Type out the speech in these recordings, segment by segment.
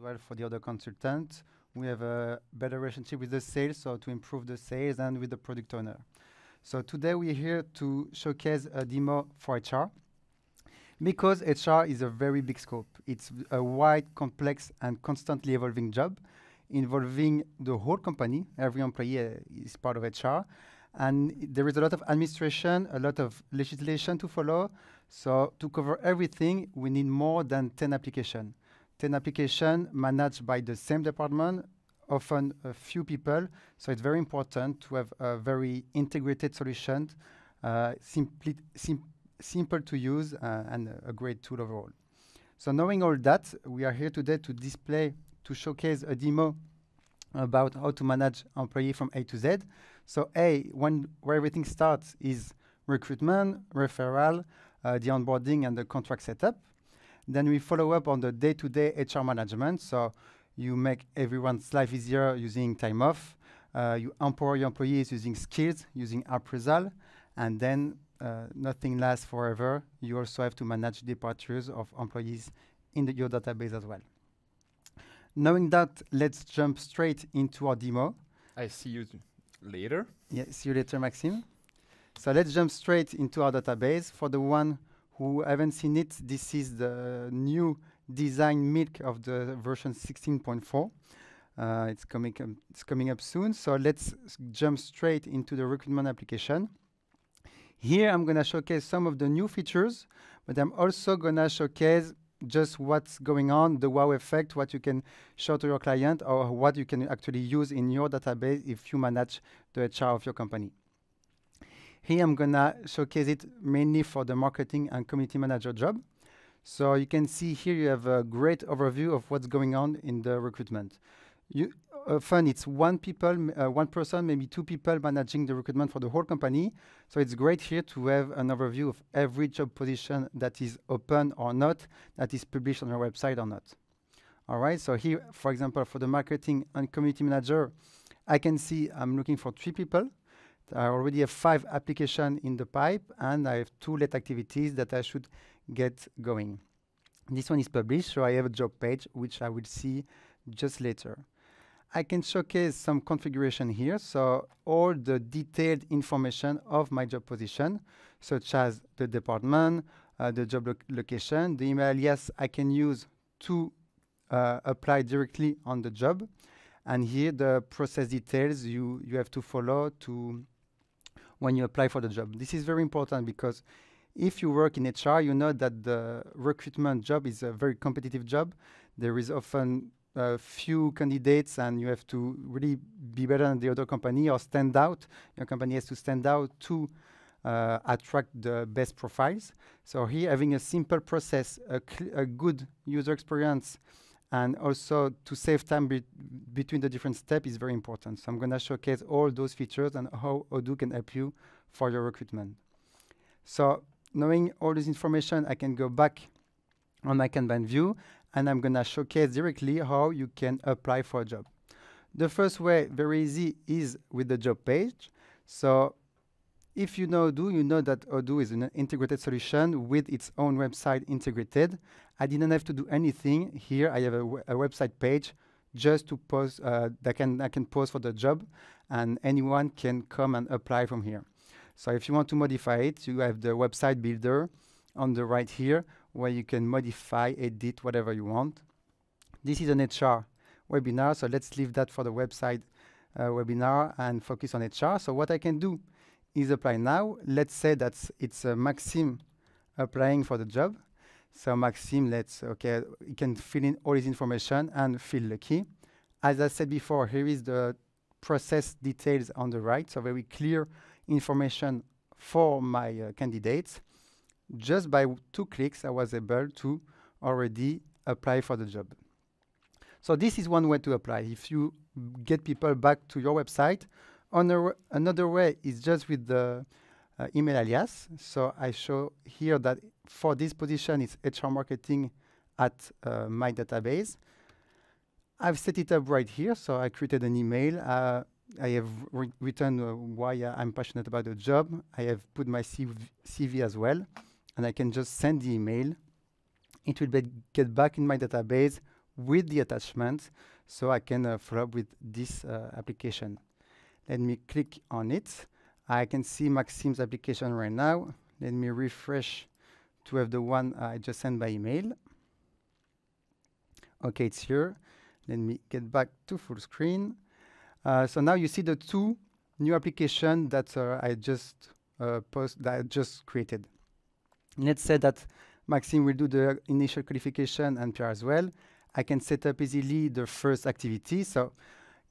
well for the other consultant. We have a better relationship with the sales, so to improve the sales and with the product owner. So today we're here to showcase a demo for HR because HR is a very big scope. It's a wide, complex, and constantly evolving job involving the whole company. Every employee uh, is part of HR. And there is a lot of administration, a lot of legislation to follow. So to cover everything, we need more than 10 applications. 10 applications managed by the same department, often a few people. So it's very important to have a very integrated solution, uh, simply, sim simple to use, uh, and a great tool overall. So knowing all that, we are here today to display, to showcase a demo about how to manage employee from A to Z. So A, when where everything starts is recruitment, referral, uh, the onboarding and the contract setup. Then we follow up on the day-to-day -day HR management. So you make everyone's life easier using time off. Uh, you empower your employees using skills, using appraisal. And then uh, nothing lasts forever. You also have to manage departures of employees in the, your database as well. Knowing that, let's jump straight into our demo. I see you later. Yeah, see you later, Maxime. So let's jump straight into our database. For the one who haven't seen it, this is the new design milk of the version 16.4. Uh, it's coming um, it's coming up soon. So let's jump straight into the recruitment application. Here I'm going to showcase some of the new features, but I'm also going to showcase just what's going on, the wow effect, what you can show to your client, or what you can actually use in your database if you manage the HR of your company. Here I'm gonna showcase it mainly for the marketing and community manager job. So you can see here you have a great overview of what's going on in the recruitment. You, often it's one people, uh, one person, maybe two people managing the recruitment for the whole company. So it's great here to have an overview of every job position that is open or not, that is published on your website or not. All right, so here, for example, for the marketing and community manager, I can see I'm looking for three people. I already have five applications in the pipe, and I have two late activities that I should get going. This one is published, so I have a job page, which I will see just later. I can showcase some configuration here. So all the detailed information of my job position, such as the department, uh, the job lo location, the email alias I can use to uh, apply directly on the job. And here the process details you, you have to follow to when you apply for the job. This is very important because if you work in HR, you know that the recruitment job is a very competitive job. There is often a few candidates and you have to really be better than the other company or stand out. Your company has to stand out to uh, attract the best profiles. So here having a simple process, a, a good user experience, and also to save time be between the different steps is very important. So I'm going to showcase all those features and how Odoo can help you for your recruitment. So knowing all this information, I can go back on my Kanban view and I'm going to showcase directly how you can apply for a job. The first way, very easy, is with the job page. So if you know Odoo, you know that Odoo is an integrated solution with its own website integrated. I didn't have to do anything. Here I have a, website page just to post uh, that can I can post for the job, and anyone can come and apply from here. So if you want to modify it, you have the website builder on the right here, where you can modify, edit, whatever you want. This is an HR webinar, so let's leave that for the website uh, webinar and focus on HR. So what I can do is apply now. Let's say that it's uh, Maxime applying for the job. So Maxime, let's, okay, he can fill in all his information and fill the key. As I said before, here is the process details on the right, so very clear information for my uh, candidates just by two clicks, I was able to already apply for the job. So this is one way to apply. If you get people back to your website, another another way is just with the uh, email alias. So I show here that for this position, it's HR marketing at uh, my database. I've set it up right here. So I created an email. Uh, I have written uh, why I'm passionate about the job. I have put my CV, CV as well and I can just send the email. It will get back in my database with the attachment so I can uh, follow up with this uh, application. Let me click on it. I can see Maxim's application right now. Let me refresh to have the one I just sent by email. Okay, it's here. Let me get back to full screen. Uh, so now you see the two new application that uh, I just uh, post that I just created. Let's say that Maxim will do the initial qualification and PR as well. I can set up easily the first activity. So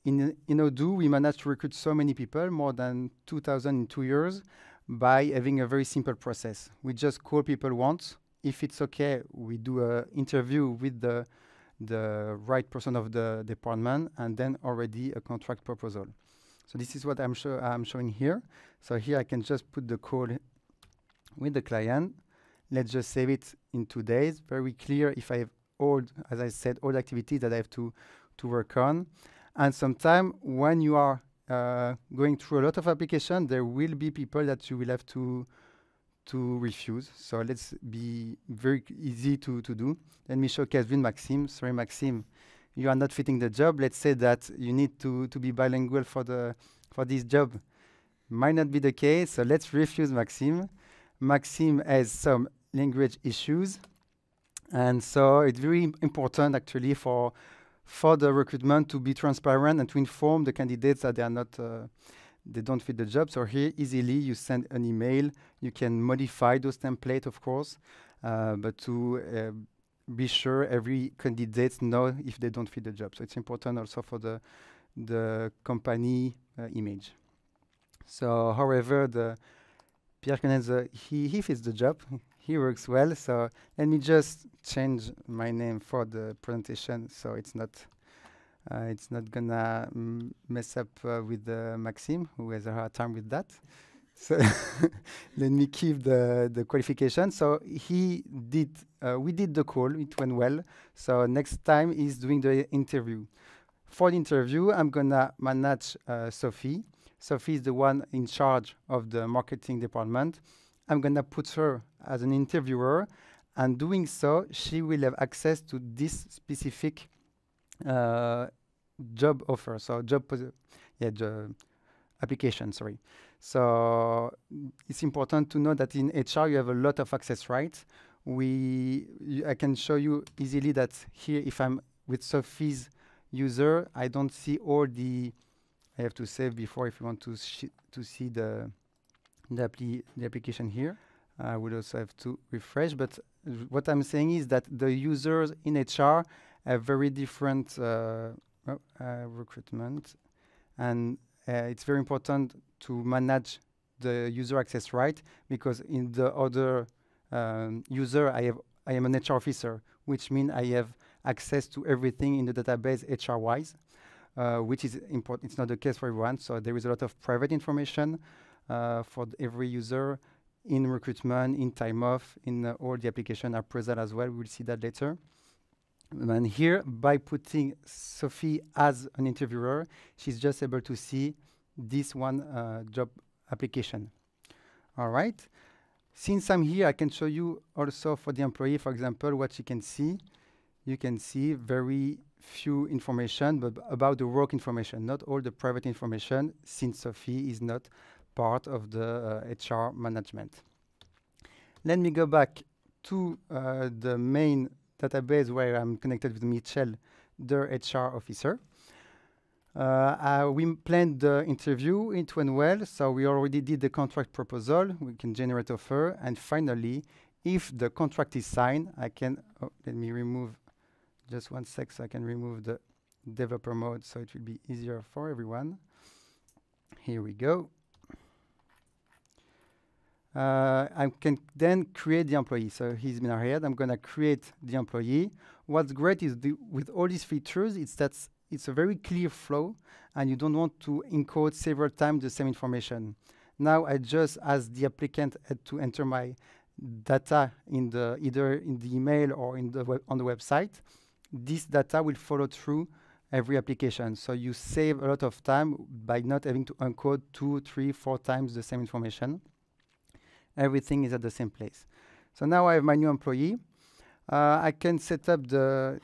in, in Odoo, we managed to recruit so many people, more than 2,000 in two years, by having a very simple process. We just call people once. If it's okay, we do an interview with the, the right person of the department, and then already a contract proposal. So this is what I'm, show I'm showing here. So here I can just put the code with the client. Let's just save it in two days. Very clear if I have all, as I said, all the activities that I have to, to work on. And sometimes when you are uh, going through a lot of application, there will be people that you will have to to refuse. So let's be very easy to, to do. Let me showcase with Maxime. Sorry, Maxime, you are not fitting the job. Let's say that you need to, to be bilingual for the for this job. Might not be the case, so let's refuse Maxime. Maxime has some language issues. And so it's very important actually for for the recruitment to be transparent and to inform the candidates that they are not uh, they don't fit the job. So here easily you send an email. You can modify those templates, of course, uh, but to uh, be sure every candidate know if they don't fit the job. So it's important also for the the company uh, image. So, however, the Pierre Canenza, he he fits the job he works well. So let me just change my name for the presentation so it's not uh, it's not gonna mess up uh, with uh, Maxime who has a hard time with that. So let me keep the the qualification. So he did uh, we did the call. It went well. So next time he's doing the interview. For the interview, I'm gonna manage uh, Sophie. Sophie is the one in charge of the marketing department. I'm going to put her as an interviewer, and doing so, she will have access to this specific uh, job offer. So job, yeah, job application. Sorry. So it's important to know that in HR you have a lot of access rights. We, I can show you easily that here, if I'm with Sophie's user, I don't see all the. I have to save before if you want to to see the the, appli the application here. I would also have to refresh, but what I'm saying is that the users in HR have very different uh, uh, recruitment, and uh, it's very important to manage the user access right because in the other um, user, I have I am an HR officer, which means I have access to everything in the database HR-wise, uh, which is important. It's not the case for everyone, so there is a lot of private information for every user in recruitment, in time off, in uh, all the application are present as well. We'll see that later. And here, by putting Sophie as an interviewer, she's just able to see this one uh, job application. All right. Since I'm here, I can show you also for the employee, for example, what you can see. You can see very few information, but about the work information, not all the private information, since Sophie is not part of the HR uh, management. Let me go back to uh, the main database where I'm connected with Michel, the HR officer. Uh, uh, we planned the interview, it went well, so we already did the contract proposal, we can generate offer, and finally, if the contract is signed, I can, oh, let me remove just one sec so I can remove the developer mode so it will be easier for everyone. Here we go uh, I can then create the employee. So he's been ahead. I'm going to create the employee. What's great is the, with all these features, it's that it's a very clear flow, and you don't want to encode several times the same information. Now I just, ask the applicant, to enter my data in the either in the email or in the on the website. This data will follow through every application. So you save a lot of time by not having to encode two, three, four times the same information everything is at the same place. So now I have my new employee. Uh, I can set up the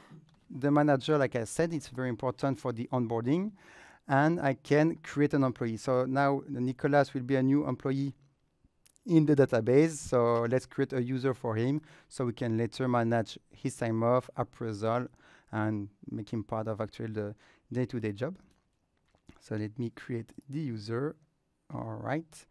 the manager, like I said, it's very important for the onboarding. And I can create an employee. So now Nicolas will be a new employee in the database. So let's create a user for him so we can later manage his time off, appraisal, and make him part of actually the day-to-day job. So let me create the user. All right.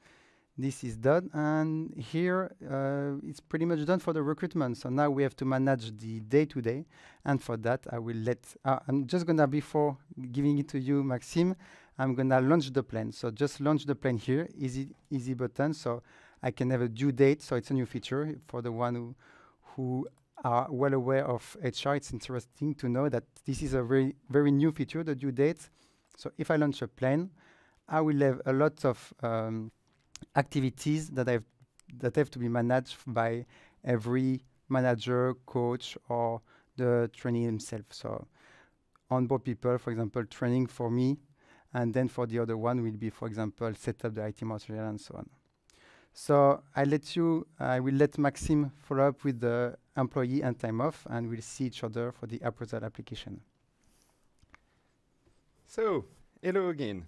This is done. And here uh, it's pretty much done for the recruitment. So now we have to manage the day-to-day. And for that, I will let, uh, I'm just to, before giving it to you, Maxime, I'm to launch the plan. So just launch the plan here, easy, easy button. So I can have a due date. So it's a new feature for the one who, who are well aware of HR. It's interesting to know that this is a very, very new feature, the due date. So if I launch a plan, I will have a lot of um, activities that have that have to be managed by every manager, coach, or the trainee himself. So onboard people, for example, training for me, and then for the other one will be, for example, set up the IT material and so on. So I let you, I will let Maxim follow up with the employee and time off, and we'll see each other for the appraisal application. So, hello again.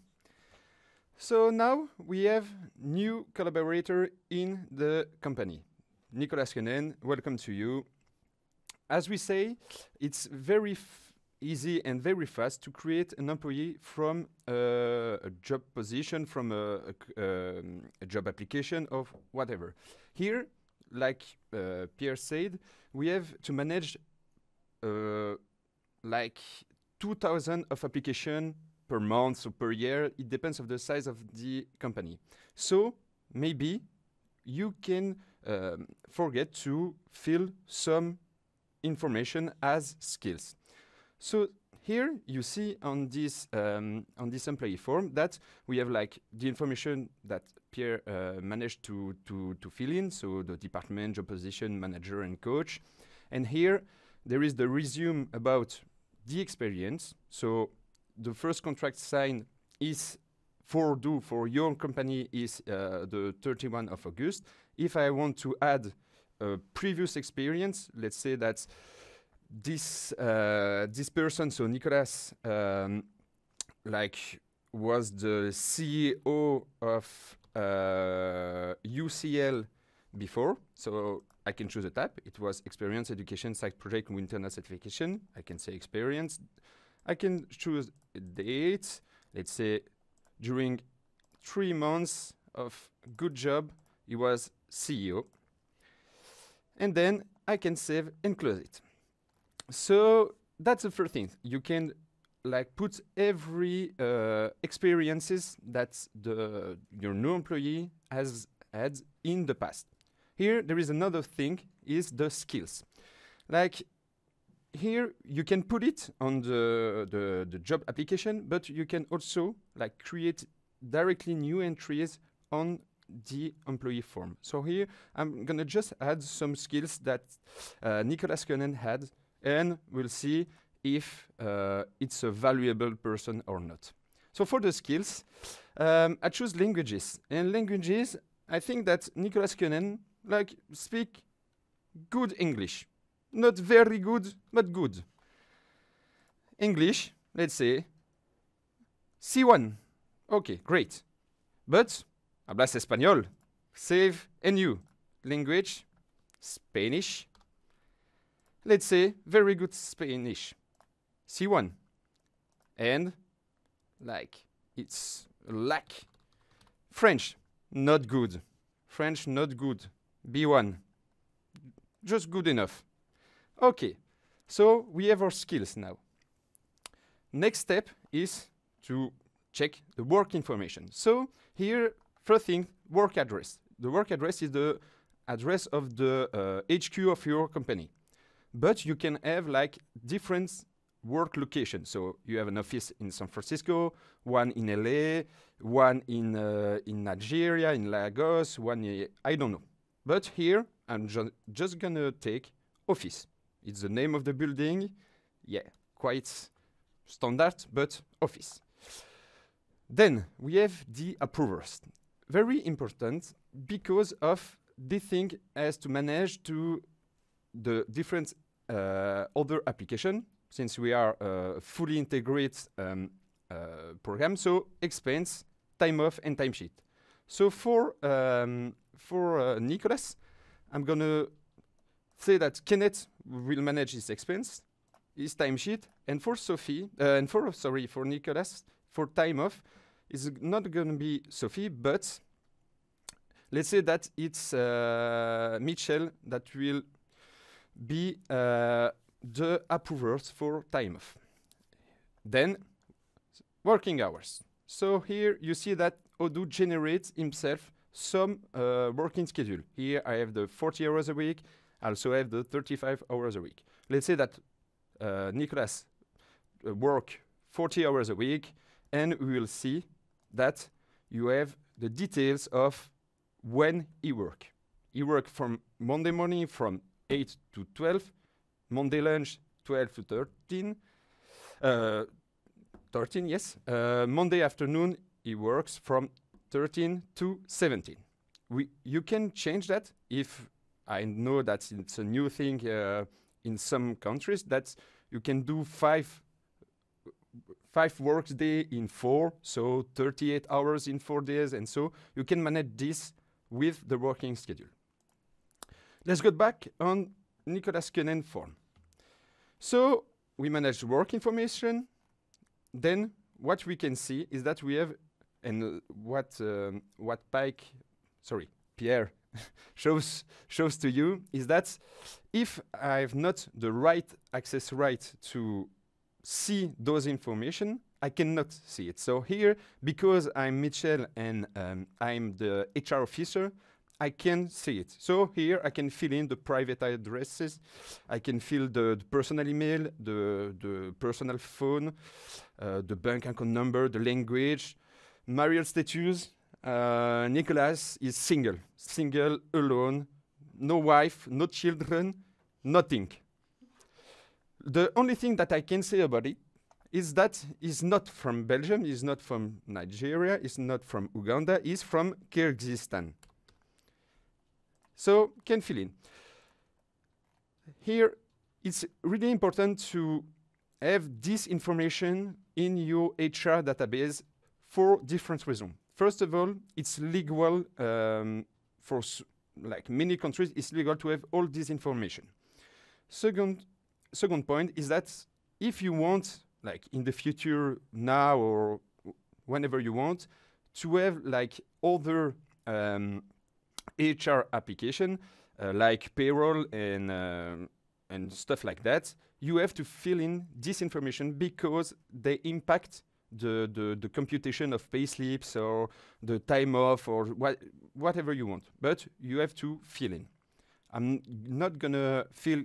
So now we have new collaborator in the company. Nicolas Koenen, welcome to you. As we say, it's very easy and very fast to create an employee from uh, a job position, from a, a, um, a, job application of whatever. Here, like uh, Pierre said, we have to manage uh, like 2,000 of application per month or per year. It depends of the size of the company. So maybe you can um, forget to fill some information as skills. So here you see on this um, on this employee form that we have like the information that Pierre uh, managed to, to, to fill in, so the department, job position, manager, and coach. And here there is the resume about the experience. So the first contract signed is for do for your company is uh, the 31 of August. If I want to add a previous experience, let's say that this uh, this person, so Nicolas, um, like was the CEO of uh, UCL before, so I can choose a tab. It was experience, education, site project, internal certification. I can say experience. I can choose a date, let's say during three months of good job, he was CEO. And then I can save and close it. So that's the first thing. You can like put every uh, experiences that the your new employee has had in the past. Here there is another thing is the skills. Like here you can put it on the, the, the job application, but you can also like create directly new entries on the employee form. So here I'm gonna just add some skills that uh, Nicolas Koenen had and we'll see if uh, it's a valuable person or not. So for the skills, um, I choose languages. And languages, I think that Nicolas Koenen like speak good English. Not very good, but good. English, let's say, C1. Okay, great. But, hablas español. Save and you. Language, Spanish. Let's say, very good Spanish. C1. And, like, it's lack. French, not good. French, not good. B1. Just good enough. Okay, so we have our skills now. Next step is to check the work information. So here, first thing, work address. The work address is the address of the uh, HQ of your company. But you can have like different work locations. So you have an office in San Francisco, one in LA, one in, uh, in Nigeria, in Lagos, one, in, I don't know. But here, I'm ju just gonna take office. It's the name of the building. Yeah, quite standard, but office. Then we have the approvers. Very important because of this thing has to manage to the different uh, other application. since we are a fully integrated um, uh, program, so expense, time off, and timesheet. So for um, for uh, Nicolas, I'm gonna say that Kenneth will manage his expense, his timesheet, and for Sophie, uh, and for sorry for Nicholas, for time off, is not gonna be Sophie, but let's say that it's uh, Mitchell that will be uh, the approvers for time off. Then working hours. So here you see that Odoo generates himself some uh, working schedule. Here I have the 40 hours a week. Also have the 35 hours a week. Let's say that uh, Nicolas uh, work 40 hours a week, and we will see that you have the details of when he work. He work from Monday morning from 8 to 12, Monday lunch 12 to 13, uh, 13 yes. Uh, Monday afternoon he works from 13 to 17. We, you can change that if I know that it's a new thing uh, in some countries that you can do five five works day in four, so 38 hours in four days, and so you can manage this with the working schedule. Let's go back on Nicolas Kunnen form. So we manage work information. Then what we can see is that we have, and uh, what um, what Pike, sorry, Pierre shows shows to you is that if I have not the right access right to see those information, I cannot see it. So here, because I'm Mitchell and um, I'm the HR officer, I can see it. So here I can fill in the private addresses, I can fill the, the personal email, the, the personal phone, uh, the bank account number, the language, marital status. Uh, Nicolas is single, single, alone, no wife, no children, nothing. The only thing that I can say about it is that he's not from Belgium, he's not from Nigeria, he's not from Uganda, he's from Kyrgyzstan. So can fill in. Here, it's really important to have this information in your HR database for different reasons. First of all, it's legal um, for like many countries. It's legal to have all this information. Second, second point is that if you want, like in the future, now or whenever you want, to have like other um, HR application uh, like payroll and um, and stuff like that, you have to fill in this information because they impact the, the, the computation of pay slips or the time off or wha whatever you want. But you have to fill in. I'm not gonna fill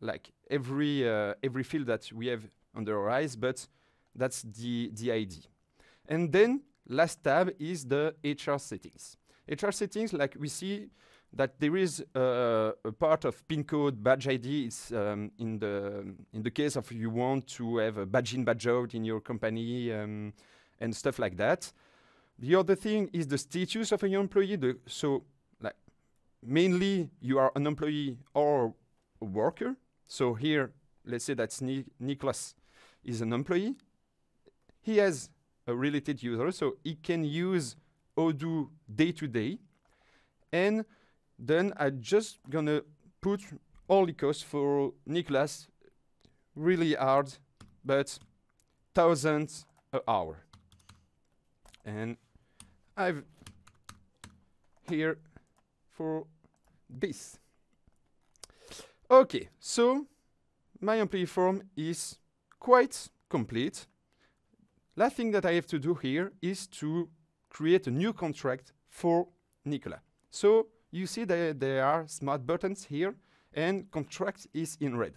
like every uh, every field that we have under our eyes, but that's the the idea. And then last tab is the HR settings. HR settings, like we see that there is uh, a part of PIN code badge ID. It's um, in the in the case of you want to have a badge in badge out in your company um, and stuff like that. The other thing is the status of your employee. The, so, like mainly you are an employee or a worker. So here, let's say that Ni Nicholas is an employee. He has a related user, so he can use Odoo day to day. And then I'm just gonna put all the costs for Nicholas really hard, but thousands an hour. And I've here for this. Okay, so my employee form is quite complete. Last thing that I have to do here is to create a new contract for Nicola. So you see that there are smart buttons here, and contract is in red.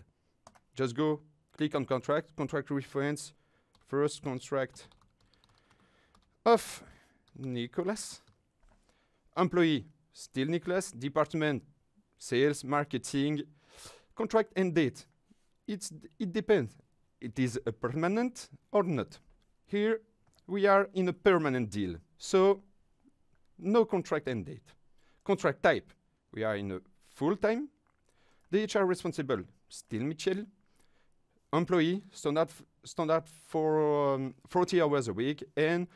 Just go click on contract, contract reference, first contract of Nicholas. Employee, still Nicholas. Department, sales, marketing. Contract end date. It's it depends. It is a permanent or not. Here we are in a permanent deal. So no contract end date. Contract type, we are in a full-time. The HR responsible, still Mitchell. employee, standard, standard for um, 40 hours a week, and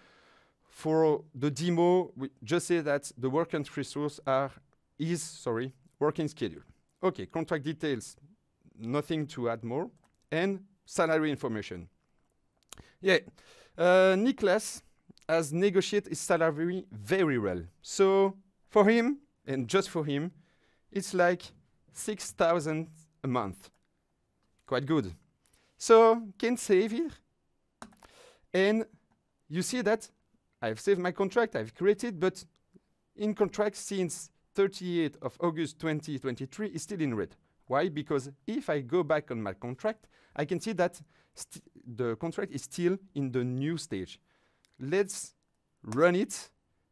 for the demo, we just say that the work and resource are is sorry working schedule. Okay, contract details, nothing to add more, and salary information. Yeah, uh, Niklas has negotiated his salary very well. So for him, and just for him, it's like 6,000 a month. Quite good. So can save here. And you see that I've saved my contract, I've created, but in contract since 38th of August 2023 is still in red. Why? Because if I go back on my contract, I can see that the contract is still in the new stage. Let's run it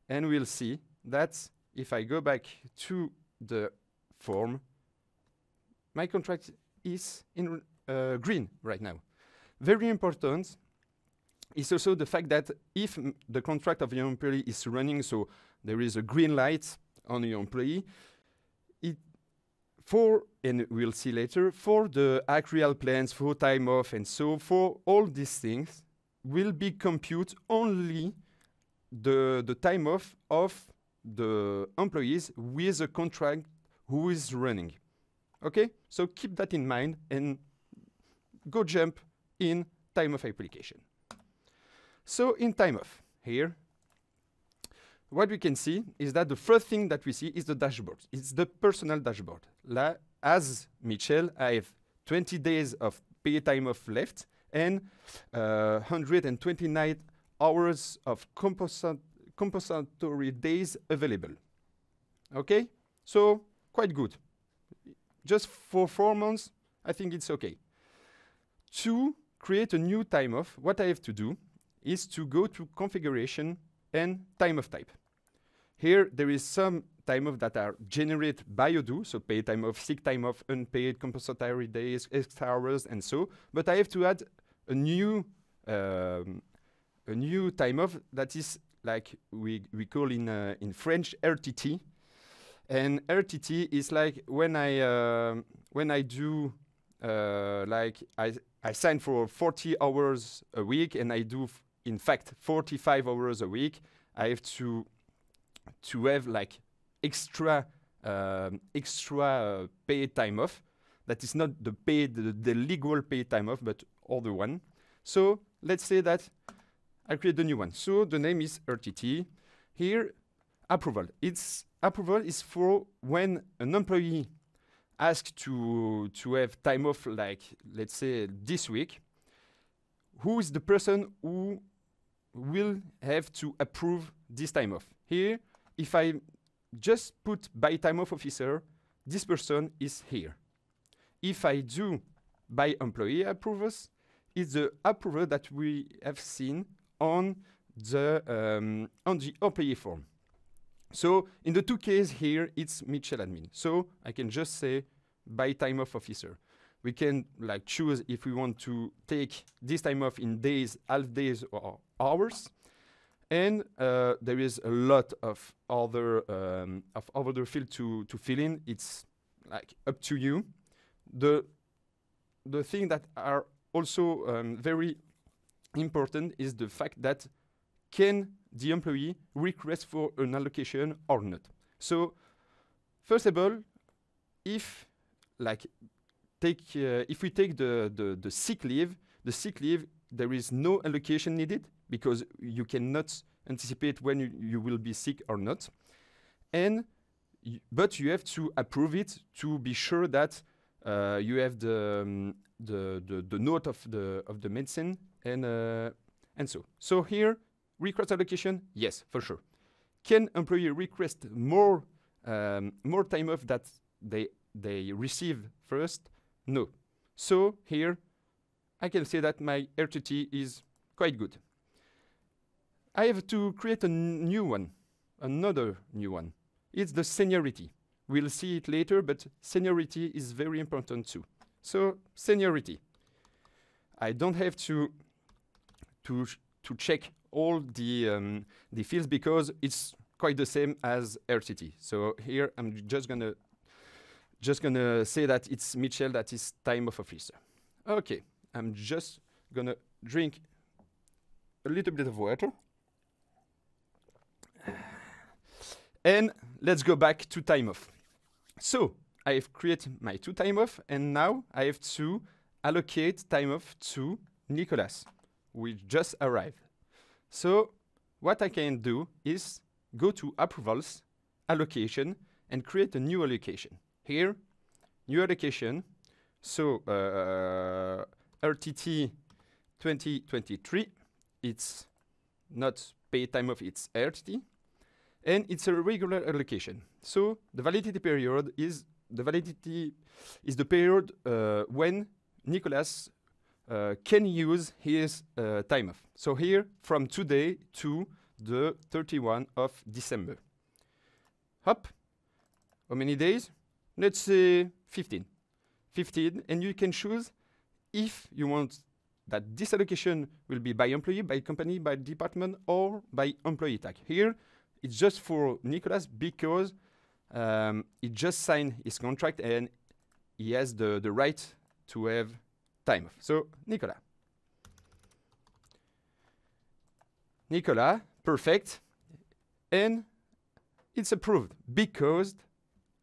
and we'll see that if I go back to the form, my contract is in uh, green right now. Very important is also the fact that if the contract of your employee is running, so there is a green light on your employee, it for, and we'll see later, for the accrual plans, for time off, and so for all these things, will be compute only the, the time off of the employees with a contract who is running. Okay? So keep that in mind and go jump in time of application. So in time of here, what we can see is that the first thing that we see is the dashboard. It's the personal dashboard. La as Michel, I have 20 days of pay time off left and uh, 129 hours of compensatory days available. Okay? So quite good. Just for four months, I think it's okay. To create a new time off, what I have to do is to go to configuration and time off type. Here, there is some time off that are generated by Odoo, so paid time off, sick time off, unpaid, compensatory days, extra hours, and so. But I have to add a new um, a new time off that is like we we call in uh, in French RTT, and RTT is like when I uh, when I do uh, like I I sign for 40 hours a week and I do in fact 45 hours a week. I have to to have like extra um, extra uh, paid time off. That is not the paid the, the legal paid time off, but other one. So let's say that I create a new one. So the name is RTT. Here, approval. Its approval is for when an employee asks to to have time off, like let's say this week. Who is the person who will have to approve this time off? Here, if I just put by time off officer, this person is here. If I do by employee approvers, it's the approver that we have seen on the um, on the employee form. So in the two cases here, it's Mitchell admin. So I can just say by time off officer. We can like choose if we want to take this time off in days, half days, or hours. And uh, there is a lot of other um, of other field to to fill in. It's like up to you. The the thing that are also um, very important is the fact that can the employee request for an allocation or not. So first of all, if like take uh, if we take the, the the sick leave, the sick leave there is no allocation needed because you cannot anticipate when you, you will be sick or not. And but you have to approve it to be sure that uh, you have the, um, the, the the note of the of the medicine and uh, and so so here request allocation yes for sure. Can employee request more um, more time off that they they receive first? No. So here I can say that my RTT is quite good. I have to create a new one, another new one. It's the seniority. We'll see it later, but seniority is very important too. So seniority. I don't have to to to check all the um, the fields because it's quite the same as RTT. So here I'm just gonna just gonna say that it's Mitchell that is time of officer. Okay, I'm just gonna drink a little bit of water. And let's go back to time off. So I have created my two time off, and now I have to allocate time off to Nicolas, who just arrived. So what I can do is go to approvals, allocation, and create a new allocation. Here, new allocation. So uh, RTT 2023, it's not pay time off, it's RTT. And it's a regular allocation. So the validity period is the validity is the period uh, when Nicolas uh, can use his uh, time off. So here, from today to the 31 of December. Hop. How many days? Let's say 15. 15, and you can choose if you want that this allocation will be by employee, by company, by department, or by employee tag. Here, it's just for Nicolas because um, he just signed his contract and he has the, the right to have time off. So, Nicola. Nicola, perfect. And it's approved because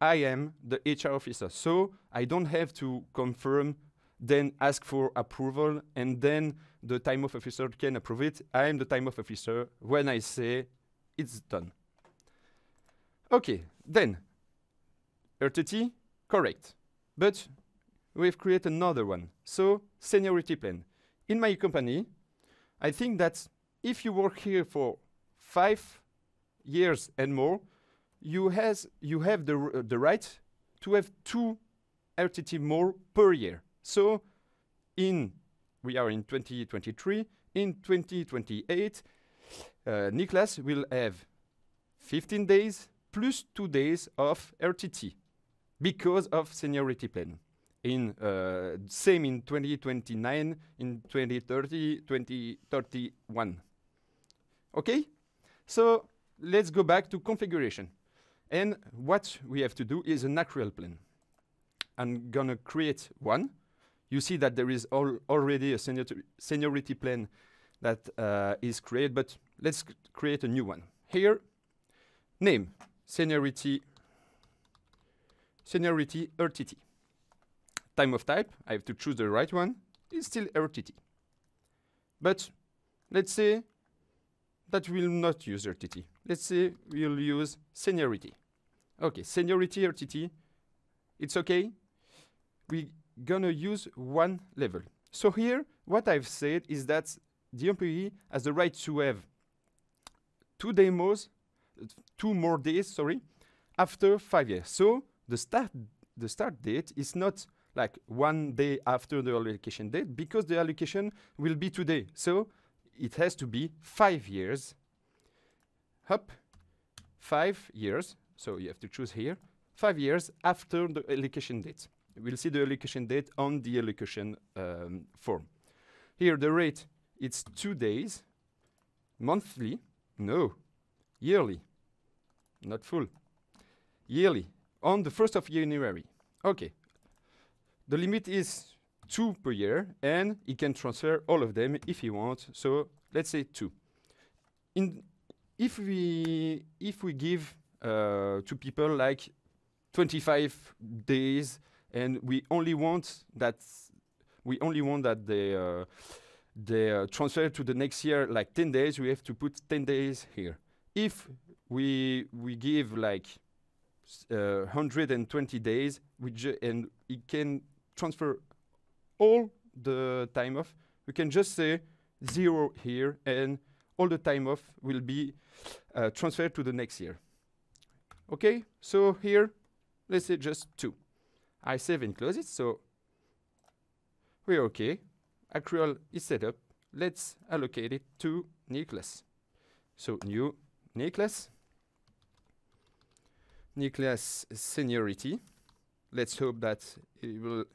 I am the HR officer. So I don't have to confirm, then ask for approval, and then the time off officer can approve it. I am the time off officer when I say it's done. Okay, then RTT, correct. But we've created another one. So seniority plan. In my company, I think that if you work here for five years and more, you has you have the the right to have two RTT more per year. So in we are in 2023. In 2028, uh, Niklas will have 15 days plus two days of RTT because of seniority plan. In uh, same in 2029, in 2030, 2031. Okay, so let's go back to configuration. And what we have to do is an accrual plan. I'm gonna create one. You see that there is al already a seniority, seniority plan that uh, is created, but let's create a new one. Here, name, seniority, seniority RTT. Time of type, I have to choose the right one, is still RTT. But let's say that we will not use RTT. Let's say we'll use seniority. Okay, seniority RTT, it's okay. We're gonna use one level. So here, what I've said is that the employee has the right to have two demos, two more days, sorry, after five years. So the start, the start date is not like one day after the allocation date because the allocation will be today. So it has to be five years. Up, five years. So you have to choose here five years after the allocation date. We'll see the allocation date on the allocation um, form. Here the rate it's two days, monthly, no, yearly, not full, yearly on the first of January. Okay, the limit is two per year, and he can transfer all of them if he wants. So let's say two. In if we if we give uh, to people like 25 days, and we only want that we only want that they uh, they uh, transfer to the next year like 10 days, we have to put 10 days here. If we we give like uh, 120 days, we and it can transfer all the time off, we can just say zero here, and all the time off will be uh, transferred to the next year. Okay, so here, let's say just two. I save and close it, so we're okay. Accrual is set up. Let's allocate it to Nicholas. So new Nicholas. Nicholas seniority. Let's hope that it will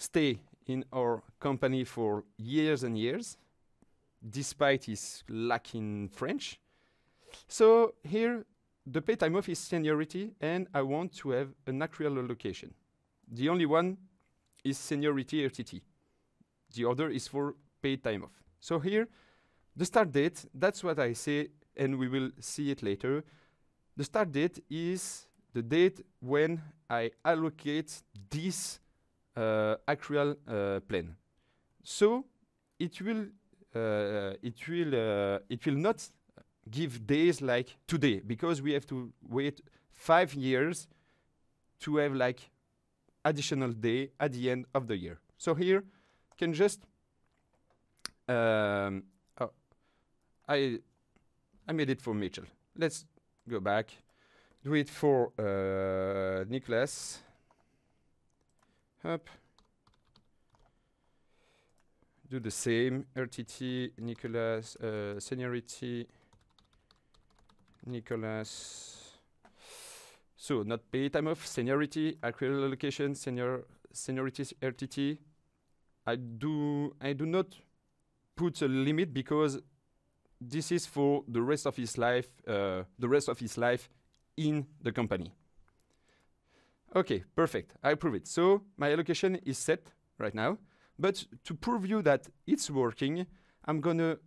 stay in our company for years and years, despite his lack in French. So here, the pay time off is seniority, and I want to have an accrual allocation. The only one is seniority RTT. the other is for paid time off. So here, the start date, that's what I say, and we will see it later. The start date is the date when I allocate this uh, accrual uh, plan. So it will uh, it will it will not give days like today because we have to wait five years to have like additional day at the end of the year. So here can just um, oh, I I made it for Mitchell. Let's go back. Do it for uh, Nicholas. Up. Do the same. RTT, Nicholas, uh, seniority, Nicholas. So not pay time off, seniority, accrual allocation, senior seniority RTT. I do I do not put a limit because this is for the rest of his life, uh, the rest of his life in the company. Okay, perfect. I prove it. So my allocation is set right now. But to prove you that it's working, I'm gonna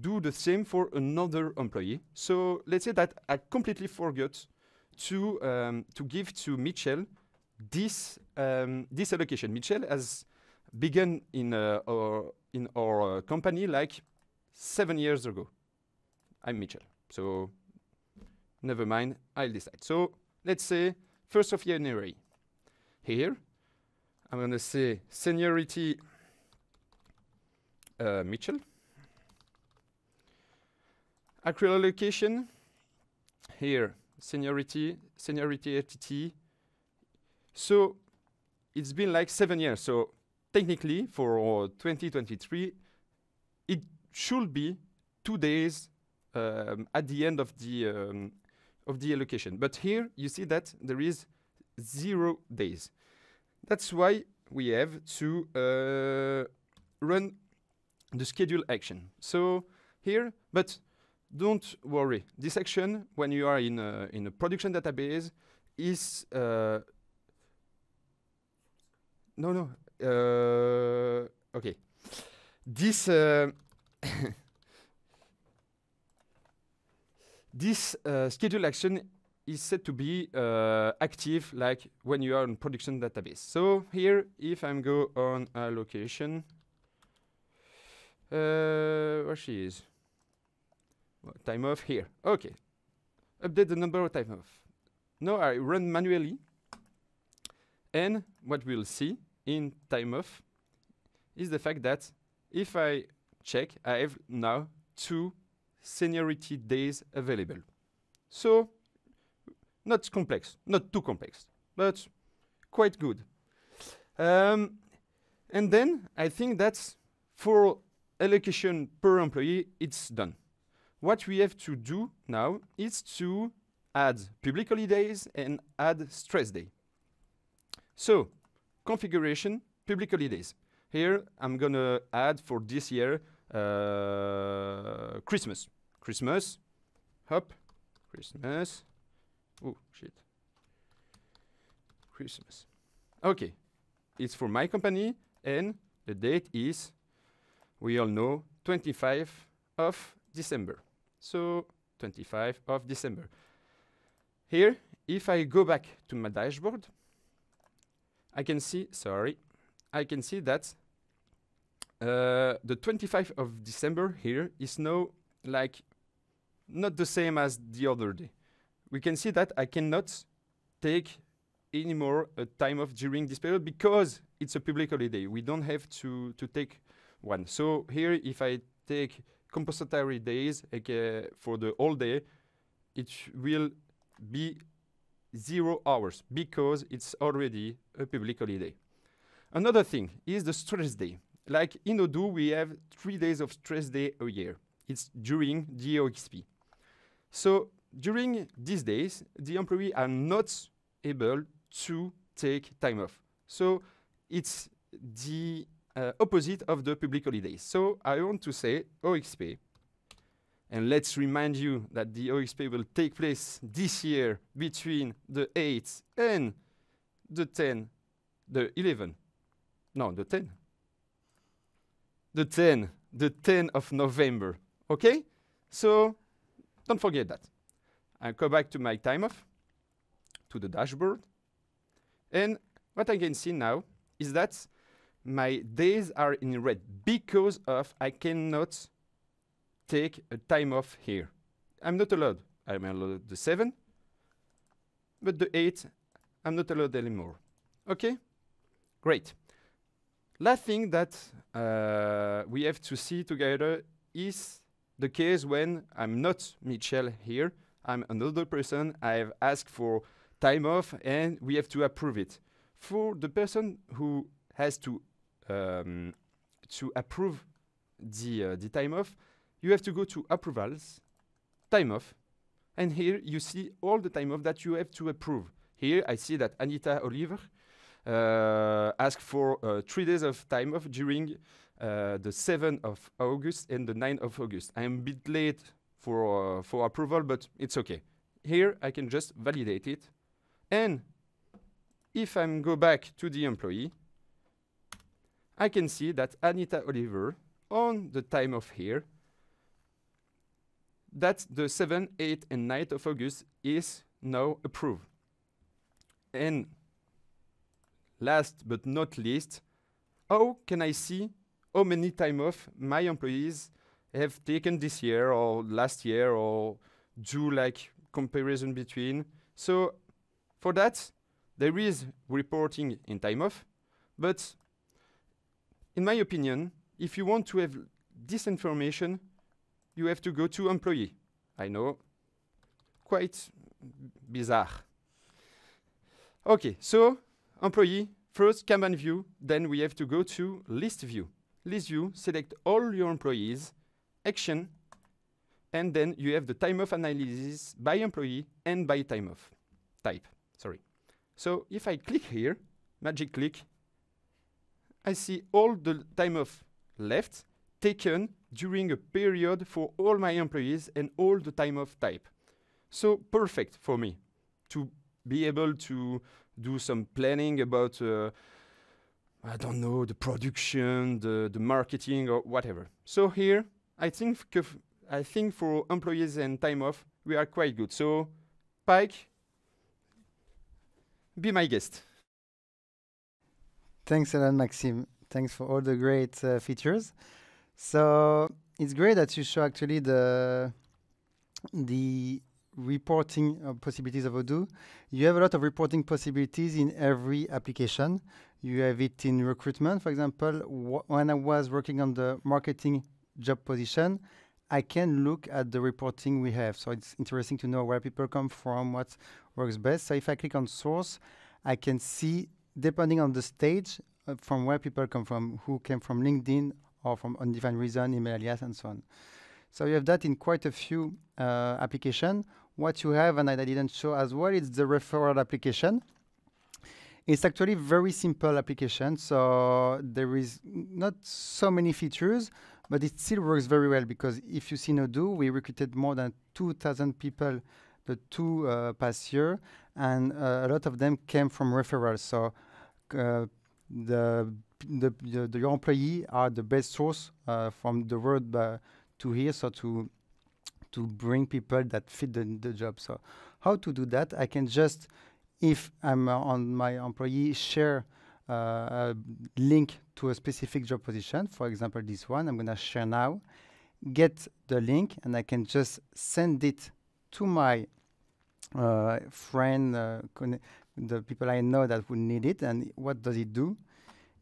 do the same for another employee. So let's say that I completely forgot to um, to give to Mitchell this um, this allocation. Mitchell has begun in uh, our in our uh, company like seven years ago. I'm Mitchell, so never mind. I'll decide. So let's say first of January. Here, I'm gonna say seniority uh, Mitchell. Accrual allocation. Here, seniority, seniority RTT. So it's been like seven years. So technically, for 2023, it should be two days um, at the end of the um, of the allocation. But here you see that there is zero days. That's why we have to uh, run the schedule action. So here, but don't worry. This action, when you are in a, in a production database, is uh, no no uh, okay. This uh, this uh, schedule action is said to be uh, active like when you are in production database. So here, if I'm go on allocation, uh, where she is, well, time off here. Okay, update the number of time off. Now I run manually, and what we'll see in time off is the fact that if I check, I have now two seniority days available. So not complex, not too complex, but quite good. Um, and then I think that's for allocation per employee, it's done. What we have to do now is to add public holidays and add stress day. So, configuration, public holidays. Here, I'm gonna add for this year uh, Christmas. Christmas, hop, Christmas, Oh, shit. Christmas. Okay. It's for my company, and the date is, we all know, 25 of December. So, 25 of December. Here, if I go back to my dashboard, I can see, sorry, I can see that uh, the 25th of December here is now like not the same as the other day we can see that I cannot take any more uh, time off during this period because it's a public holiday. We don't have to, to take one. So here, if I take compensatory days uh, for the whole day, it will be zero hours because it's already a public holiday. Another thing is the stress day. Like in Odoo, we have three days of stress day a year. It's during the OXP. So during these days, the employee are not able to take time off. So it's the uh, opposite of the public holidays. So I want to say OXP, and let's remind you that the OXP will take place this year between the 8th and the 10, the 11. No, the 10. The 10, the 10 of November. Okay? So don't forget that. I go back to my time off, to the dashboard, and what I can see now is that my days are in red because of I cannot take a time off here. I'm not allowed. I'm allowed the 7, but the 8, I'm not allowed anymore. Okay? Great. Last thing that uh, we have to see together is the case when I'm not Michel here, I'm another person, I've asked for time off and we have to approve it. For the person who has to um, to approve the, uh, the time off, you have to go to approvals, time off, and here you see all the time off that you have to approve. Here I see that Anita Oliver asked for uh, three days of time off during uh, the 7th of August and the 9th of August. I am a bit late for, uh, for approval, but it's okay. Here I can just validate it. And if I go back to the employee, I can see that Anita Oliver, on the time of here, that the 7th, 8th, and 9th of August is now approved. And last but not least, how can I see how many time off my employees have taken this year or last year or do like comparison between? So for that, there is reporting in time off, but in my opinion, if you want to have this information, you have to go to employee. I know, quite bizarre. Okay, so employee, first Kanban view, then we have to go to list view. List view, select all your employees, action, and then you have the time off analysis by employee and by time off type, sorry. So if I click here, magic click, I see all the time off left taken during a period for all my employees and all the time off type. So perfect for me to be able to do some planning about, uh, I don't know, the production, the, the marketing or whatever. So here, I think, I think for employees and time off, we are quite good. So Pike, be my guest. Thanks a lot, Maxime. Thanks for all the great uh, features. So it's great that you show actually the the reporting uh, possibilities of Odoo. You have a lot of reporting possibilities in every application. You have it in recruitment, for example. when I was working on the marketing job position, I can look at the reporting we have. So it's interesting to know where people come from, what works best. So if I click on source, I can see, depending on the stage, uh, from where people come from, who came from LinkedIn or from undefined reason, email alias, and so on. So you have that in quite a few uh, applications. What you have, and I didn't show as well, is the referral application. It's actually very simple application, so there is not so many features, but it still works very well because if you see Odoo, we recruited more than 2,000 people the two uh, past year, and uh, a lot of them came from referrals. So uh, the, the, the, the, your employee are the best source uh, from the world uh, to here, so to to bring people that fit the, the job. So how to do that? I can just, if I'm uh, on my employee, share uh, a link to a specific job position. For example, this one, I'm going to share now, get the link, and I can just send it to my uh, friend, uh, the people I know that would need it. And what does it do?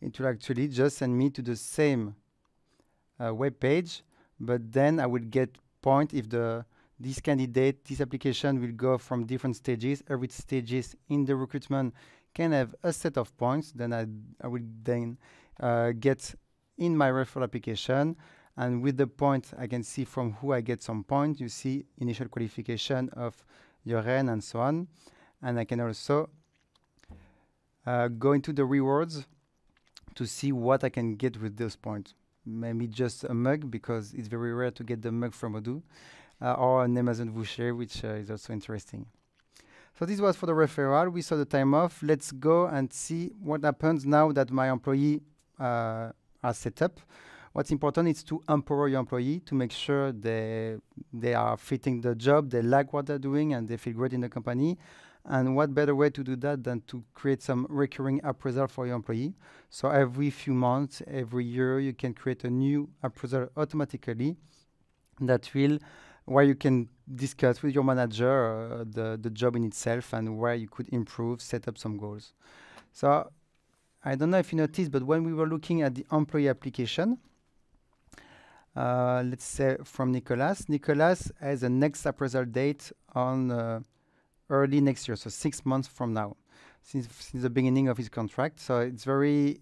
It will actually just send me to the same uh, web page, but then I will get point if the this candidate, this application will go from different stages. Every stages in the recruitment can have a set of points. Then I, I will then uh, get in my referral application. And with the point, I can see from who I get some points. You see initial qualification of Joren and so on. And I can also uh, go into the rewards to see what I can get with those points. Maybe just a mug because it's very rare to get the mug from Odoo, uh, or an Amazon voucher, which uh, is also interesting. So this was for the referral. We saw the time off. Let's go and see what happens now that my employee uh, are set up. what's important is to empower your employee to make sure they they are fitting the job, they like what they're doing, and they feel great in the company. And what better way to do that than to create some recurring appraisal for your employee? So every few months, every year, you can create a new appraisal automatically that will where you can discuss with your manager uh, the, the job in itself and where you could improve, set up some goals. So I don't know if you noticed, but when we were looking at the employee application, uh, let's say from Nicolas, Nicolas has a next appraisal date on uh, early next year, so six months from now, since, since the beginning of his contract. So it's very,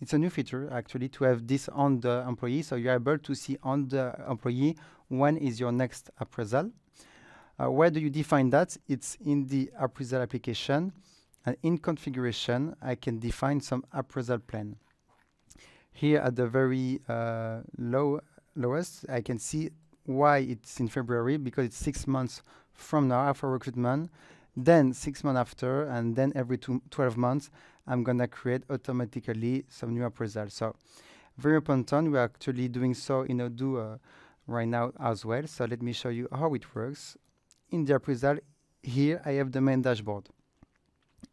it's a new feature actually to have this on the employee. So you're able to see on the employee when is your next appraisal. Uh, where do you define that? It's in the appraisal application. And in configuration, I can define some appraisal plan. Here at the very uh, low lowest, I can see why it's in February, because it's six months from now after recruitment, then six months after, and then every two 12 months, I'm going to create automatically some new appraisal. So very important, we're actually doing so in Odoo uh, right now as well. So let me show you how it works. In the appraisal, here I have the main dashboard.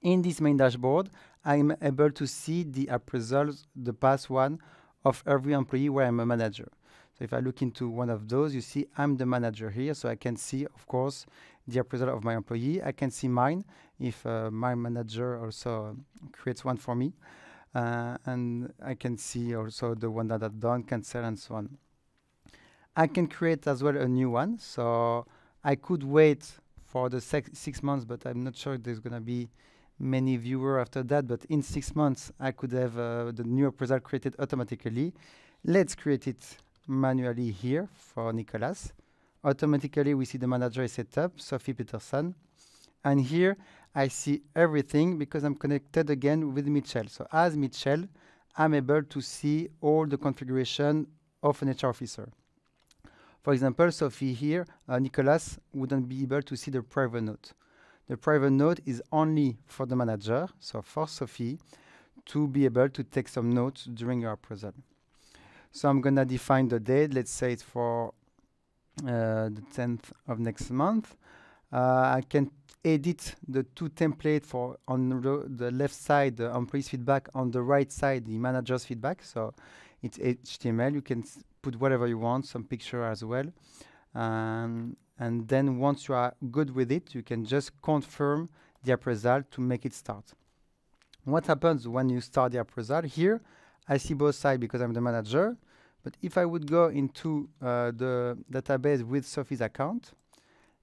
In this main dashboard, I'm able to see the appraisals, the past one of every employee where I'm a manager. So if I look into one of those, you see I'm the manager here. So I can see, of course, the appraisal of my employee. I can see mine if uh, my manager also creates one for me. Uh, and I can see also the one that I've done, cancel, and so on. I can create as well a new one. So I could wait for the six months, but I'm not sure there's going to be many viewers after that. But in six months, I could have uh, the new appraisal created automatically. Let's create it manually here for Nicolas. Automatically, we see the manager is set up, Sophie Peterson. And here, I see everything because I'm connected again with Mitchell. So as Mitchell, I'm able to see all the configuration of an HR officer. For example, Sophie here, uh, Nicolas wouldn't be able to see the private note. The private note is only for the manager, so for Sophie, to be able to take some notes during your appraisal. So I'm going to define the date. Let's say it's for uh, the 10th of next month. Uh, I can edit the two templates for on the left side the employee's feedback, on the right side the manager's feedback. So it's HTML. You can put whatever you want, some picture as well. Um, and then once you are good with it, you can just confirm the appraisal to make it start. What happens when you start the appraisal? Here, I see both sides because I'm the manager. But if I would go into uh, the database with Sophie's account,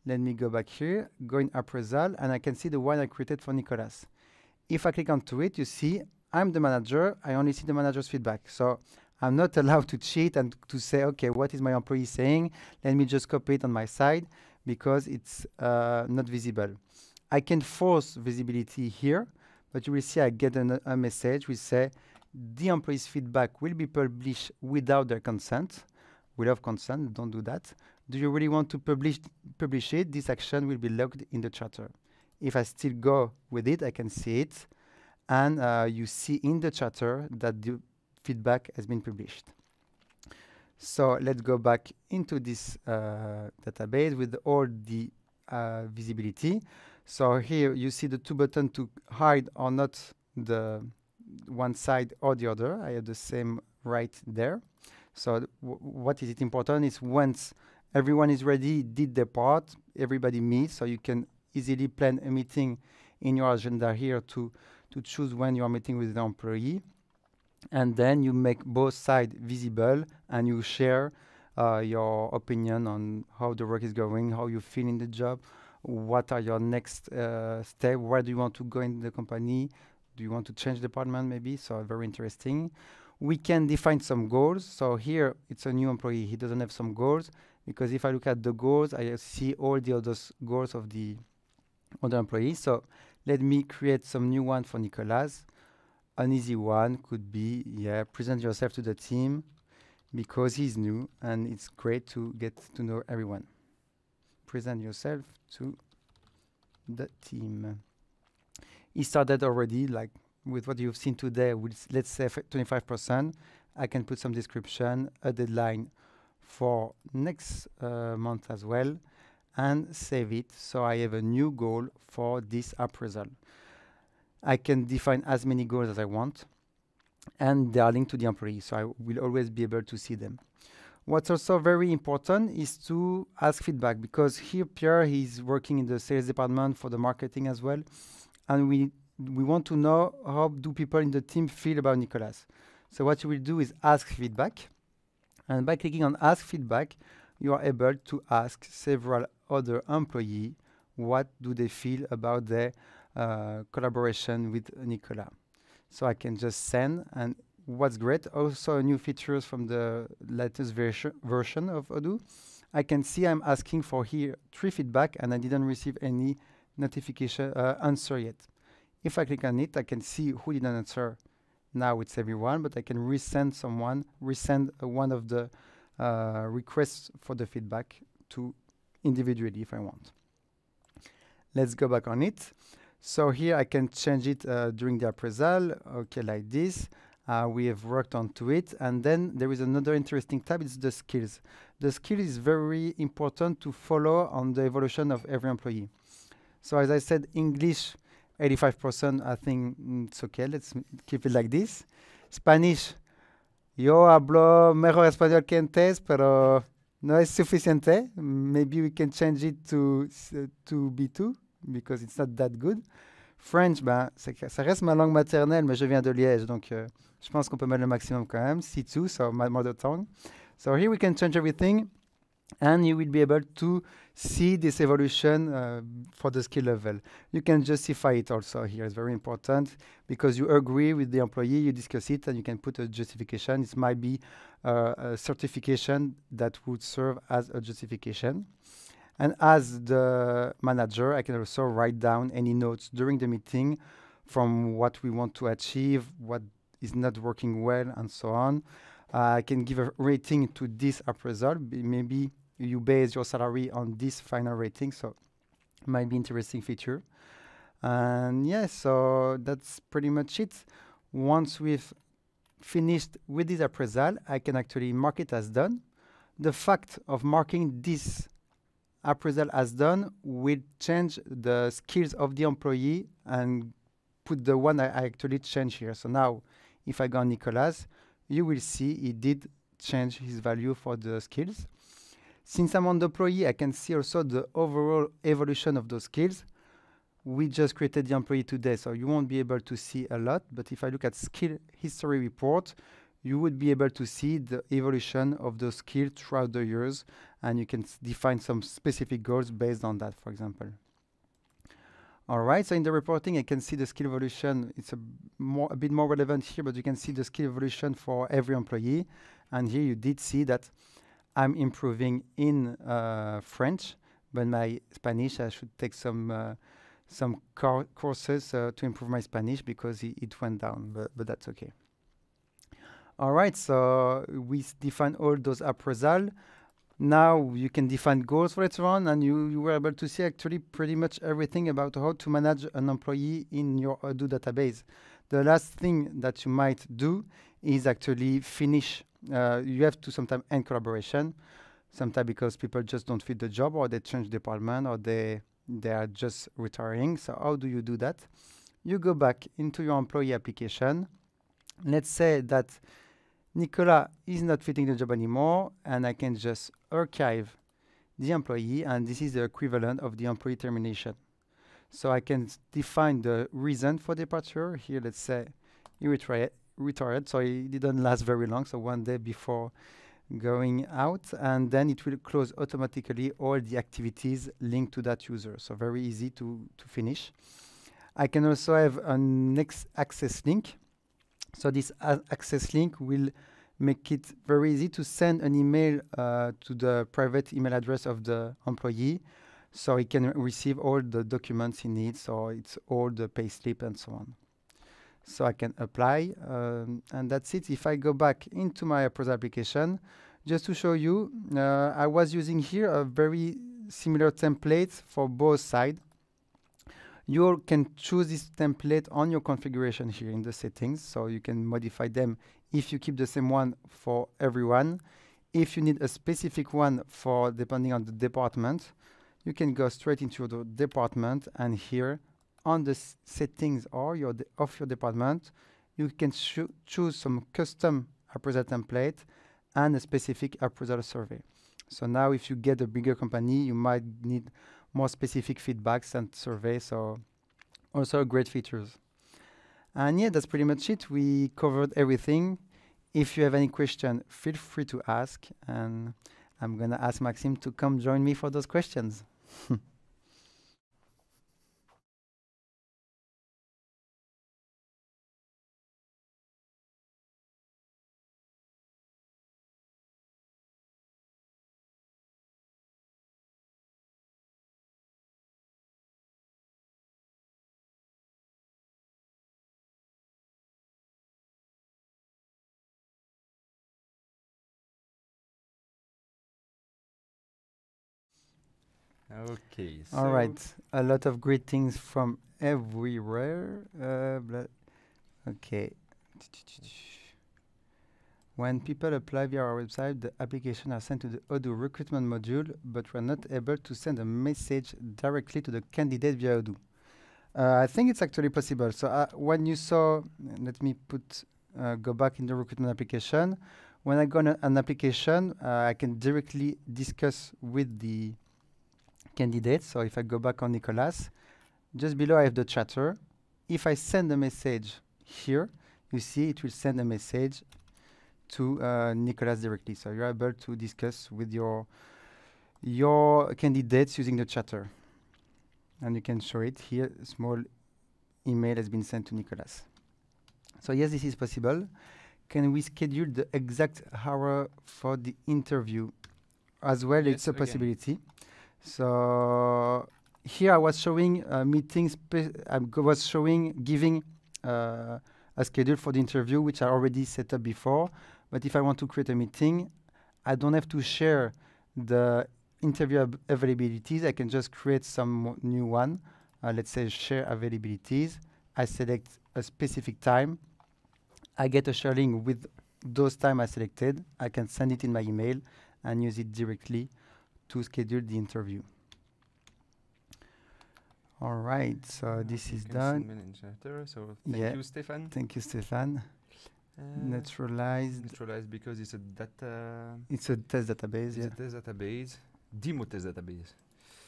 let me go back here, go in appraisal, and I can see the one I created for Nicolas. If I click onto it, you see I'm the manager. I only see the manager's feedback. So I'm not allowed to cheat and to say, okay, what is my employee saying? Let me just copy it on my side because it's uh, not visible. I can force visibility here, but you will see I get an, a message which say the employee's feedback will be published without their consent. We Without consent, don't do that. Do you really want to publish publish it? This action will be logged in the chatter. If I still go with it, I can see it. And uh, you see in the chatter that the feedback has been published. So let's go back into this uh, database with all the uh, visibility. So here you see the two buttons to hide or not the one side or the other. I have the same right there. So what is it important is once everyone is ready, did their part, everybody meets, so you can easily plan a meeting in your agenda here to, to choose when you are meeting with the employee. And then you make both sides visible and you share uh, your opinion on how the work is going, how you feel in the job, what are your next uh, steps, where do you want to go in the company, do you want to change department maybe? So very interesting. We can define some goals. So here it's a new employee. He doesn't have some goals because if I look at the goals, I see all the other goals of the other employees. So let me create some new one for Nicolas. An easy one could be, yeah, present yourself to the team because he's new and it's great to get to know everyone. Present yourself to the team he started already like with what you've seen today with let's say 25% I can put some description, a deadline for next uh, month as well, and save it so I have a new goal for this appraisal. I can define as many goals as I want, and they are linked to the employee, so I will always be able to see them. What's also very important is to ask feedback because here Pierre is working in the sales department for the marketing as well, and we we want to know how do people in the team feel about Nicolas. So what you will do is ask feedback, and by clicking on ask feedback, you are able to ask several other employees what do they feel about their uh, collaboration with Nicolas. So I can just send and what's great, also new features from the latest version version of Odoo. I can see I'm asking for here three feedback and I didn't receive any notification uh, answer yet. If I click on it, I can see who didn't answer. Now it's everyone, but I can resend someone, resend uh, one of the uh, requests for the feedback to individually if I want. Let's go back on it. So here I can change it uh, during the appraisal, okay, like this. Uh, we have worked onto it. And then there is another interesting tab, it's the skills. The skill is very important to follow on the evolution of every employee. So as I said, English, 85%, I think mm, it's okay, let's keep it like this. Spanish, yo hablo mejor español que antes, pero no es suficiente. Maybe we can change it to, to B2 because it's not that good. French, ben, ça reste ma langue maternelle, mais je viens de Liège, donc euh, je pense qu'on peut mettre le maximum quand même. C2, so my mother tongue. So here we can change everything, and you will be able to see this evolution uh, for the skill level. You can justify it also here. It's very important because you agree with the employee, you discuss it, and you can put a justification. It might be uh, a certification that would serve as a justification. And as the manager, I can also write down any notes during the meeting from what we want to achieve, what is not working well, and so on. Uh, I can give a rating to this appraisal. maybe you base your salary on this final rating, so might be interesting feature. And yeah, so that's pretty much it. Once we've finished with this appraisal, I can actually mark it as done. The fact of marking this appraisal as done will change the skills of the employee and put the one I, I actually change here. So now, if I go on Nicolas, you will see he did change his value for the skills. Since I'm on the employee, I can see also the overall evolution of those skills. We just created the employee today, so you won't be able to see a lot. But if I look at skill history report, you would be able to see the evolution of those skills throughout the years, and you can define some specific goals based on that, for example. All right, so in the reporting, I can see the skill evolution. It's a, more, a bit more relevant here, but you can see the skill evolution for every employee. And here you did see that I'm improving in uh, French, but my Spanish, I should take some uh, some courses uh, to improve my Spanish because it, it went down, but, but that's okay. All right, so we define all those appraisal. Now you can define goals for later on, and you, you were able to see actually pretty much everything about how to manage an employee in your Odoo database. The last thing that you might do is actually finish. Uh, you have to sometimes end collaboration, sometimes because people just don't fit the job, or they change department, or they they are just retiring. So how do you do that? You go back into your employee application. Let's say that Nicola is not fitting the job anymore, and I can just archive the employee, and this is the equivalent of the employee termination. So I can define the reason for departure. Here, let's say he retired, so he didn't last very long, so one day before going out, and then it will close automatically all the activities linked to that user. So very easy to, to finish. I can also have a next access link so this access link will make it very easy to send an email uh, to the private email address of the employee so he can receive all the documents he needs, so it's all the payslip and so on. So I can apply, um, and that's it. If I go back into my appraisal application, just to show you, uh, I was using here a very similar template for both sides. You can choose this template on your configuration here in the settings, so you can modify them if you keep the same one for everyone. If you need a specific one for depending on the department, you can go straight into the department and here on the settings or your of your department, you can choose some custom appraisal template and a specific appraisal survey. So now if you get a bigger company, you might need more specific feedbacks and surveys. So also great features. And yeah, that's pretty much it. We covered everything. If you have any question, feel free to ask. And I'm going to ask Maxime to come join me for those questions. Okay. All right. A lot of greetings from everywhere. Uh, okay. When people apply via our website, the application are sent to the Odoo recruitment module, but we're not able to send a message directly to the candidate via Odoo. Uh, I think it's actually possible. So uh, when you saw, let me put, uh, go back in the recruitment application. When I go on an application, uh, I can directly discuss with the candidates. So if I go back on Nicolas, just below I have the chatter. If I send a message here, you see it will send a message to uh, Nicolas directly. So you're able to discuss with your your candidates using the chatter. And you can show it here. A small email has been sent to Nicolas. So yes, this is possible. Can we schedule the exact hour for the interview? As well, yes, it's a again. possibility. So here I was showing uh, meetings. I was showing giving uh, a schedule for the interview, which I already set up before. But if I want to create a meeting, I don't have to share the interview availabilities. I can just create some new one. Uh, let's say share availabilities. I select a specific time. I get a share link with those time I selected. I can send it in my email and use it directly to schedule the interview. All right, so uh, this is done. So thank yeah. you, Stefan. Thank you, Stefan. Uh, naturalized. Naturalized because it's a data. It's a test database. It's yeah. a test database. Demo test database.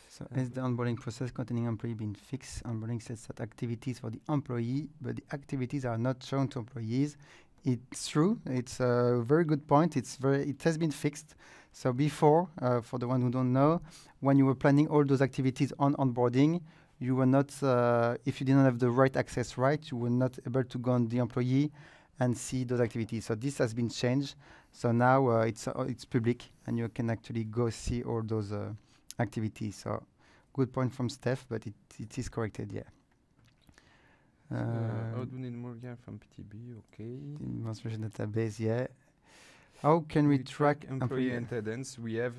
So uh, as the onboarding process containing employee been fixed, onboarding sets out activities for the employee, but the activities are not shown to employees. It's true. It's a very good point. It's very. It has been fixed. So before, uh, for the one who don't know, when you were planning all those activities on onboarding, you were not, uh, if you didn't have the right access right, you were not able to go on the employee and see those activities. So this has been changed. So now uh, it's uh, it's public, and you can actually go see all those uh, activities. So good point from Steph, but it, it is corrected, yeah. Uh, Odoo Morgan from PTB, okay. Demonstration database, yeah. How can we, we track, track employee attendance? We have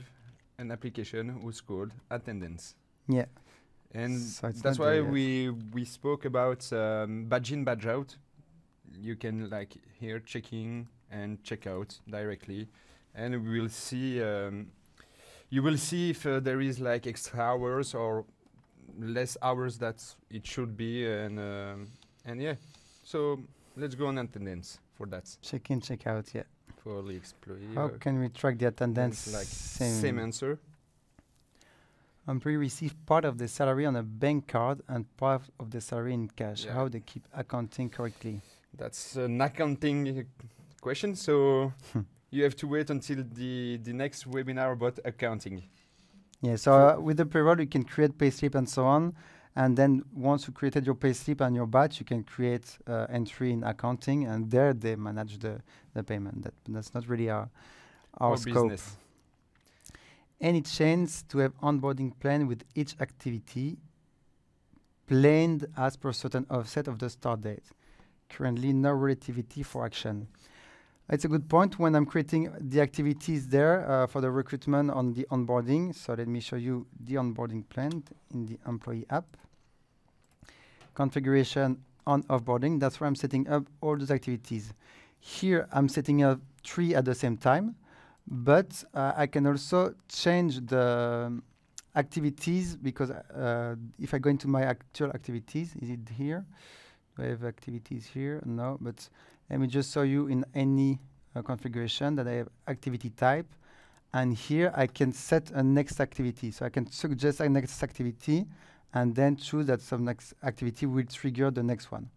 an application who's called Attendance. Yeah. And so that's why we we spoke about um, badge in, badge out. You can like here checking and check out directly, and we will see. Um, you will see if uh, there is like extra hours or less hours that it should be, and um, and yeah. So let's go on attendance for that. Check in, check out. Yeah employee. How can we track the attendance? Like same, same answer. Employee receive part of the salary on a bank card and part of the salary in cash. Yeah. How they keep accounting correctly? That's an accounting question. So you have to wait until the the next webinar about accounting. Yeah. So uh, with the payroll, you can create payslip and so on. And then once you created your payslip and your batch, you can create uh, entry in accounting, and there they manage the, the payment. That that's not really our our, our scope. Business. Any chance to have onboarding plan with each activity planned as per certain offset of the start date. Currently, no relativity for action. It's a good point when I'm creating the activities there uh, for the recruitment on the onboarding. So let me show you the onboarding plan in the employee app. Configuration on offboarding. That's where I'm setting up all those activities. Here, I'm setting up three at the same time, but uh, I can also change the um, activities because uh, if I go into my actual activities, is it here? Do I have activities here? No, but let me just show you in any uh, configuration that I have activity type. And here I can set a next activity. So I can suggest a next activity and then choose that some next activity will trigger the next one.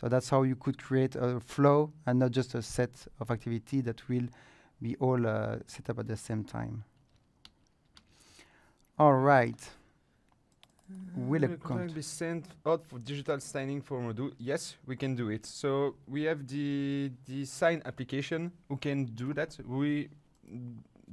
So that's how you could create a flow and not just a set of activity that will be all uh, set up at the same time. All right. Will a Will con- be sent out for digital signing for Odoo? Yes, we can do it. So we have the the sign application who can do that. We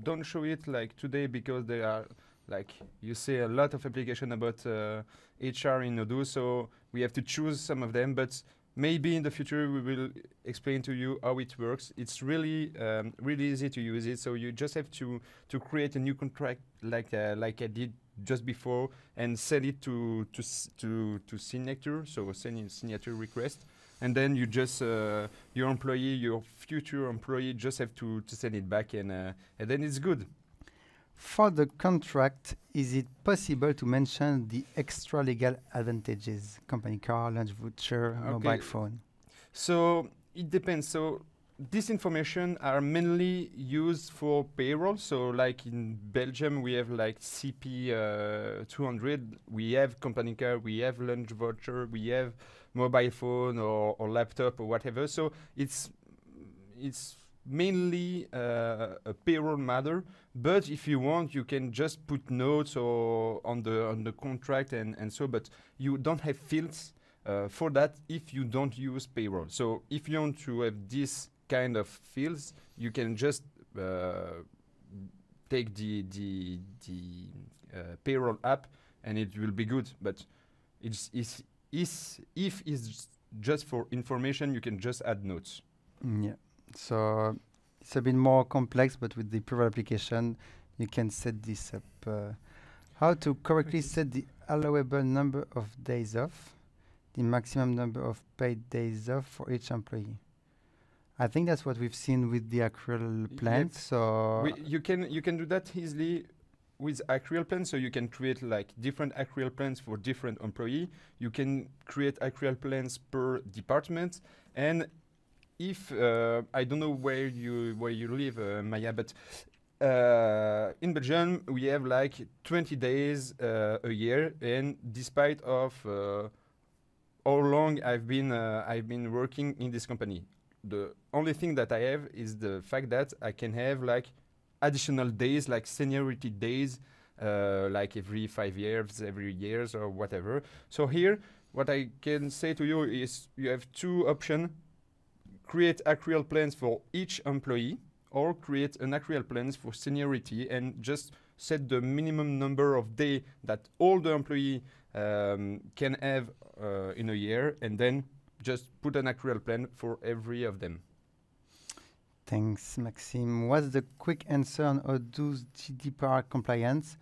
don't show it like today because there are like you see a lot of application about uh, HR in Odoo. So we have to choose some of them, but maybe in the future we will explain to you how it works. It's really um, really easy to use it. So you just have to to create a new contract like uh, like I did just before and send it to to to to signature. So send in signature request, and then you just uh, your employee, your future employee, just have to to send it back, and uh, and then it's good. For the contract, is it possible to mention the extra legal advantages? Company car, lunch voucher, mobile phone. So it depends. So this information are mainly used for payroll. So like in Belgium, we have like CP uh, 200, we have company car, we have lunch voucher, we have mobile phone or, or laptop or whatever. So it's it's mainly uh, a payroll matter. But if you want, you can just put notes or on the on the contract and and so. But you don't have fields uh, for that if you don't use payroll. So if you want to have this kind of fields, you can just uh, take the the the uh, payroll app and it will be good. But it's, is if it's just for information, you can just add notes. Mm, yeah. So it's a bit more complex, but with the payroll application, you can set this up. Uh, how to correctly set the allowable number of days off, the maximum number of paid days off for each employee. I think that's what we've seen with the accrual plan. Yep. So We, you can you can do that easily with accrual plans. So you can create like different accrual plans for different employee. You can create accrual plans per department. And if uh, I don't know where you where you live, uh, Maya, but uh, in Belgium we have like 20 days a year, and despite of how long I've been I've been working in this company, the only thing that I have is the fact that I can have like additional days, like seniority days, uh, like every five years, every years or whatever. So here, what I can say to you is you have two options: create accrual plans for each employee, or create an accrual plans for seniority and just set the minimum number of day that all the employee um, can have uh, in a year, and then just put an accrual plan for every of them. Thanks, Maxime. What's the quick answer on Odoo's GDPR compliance?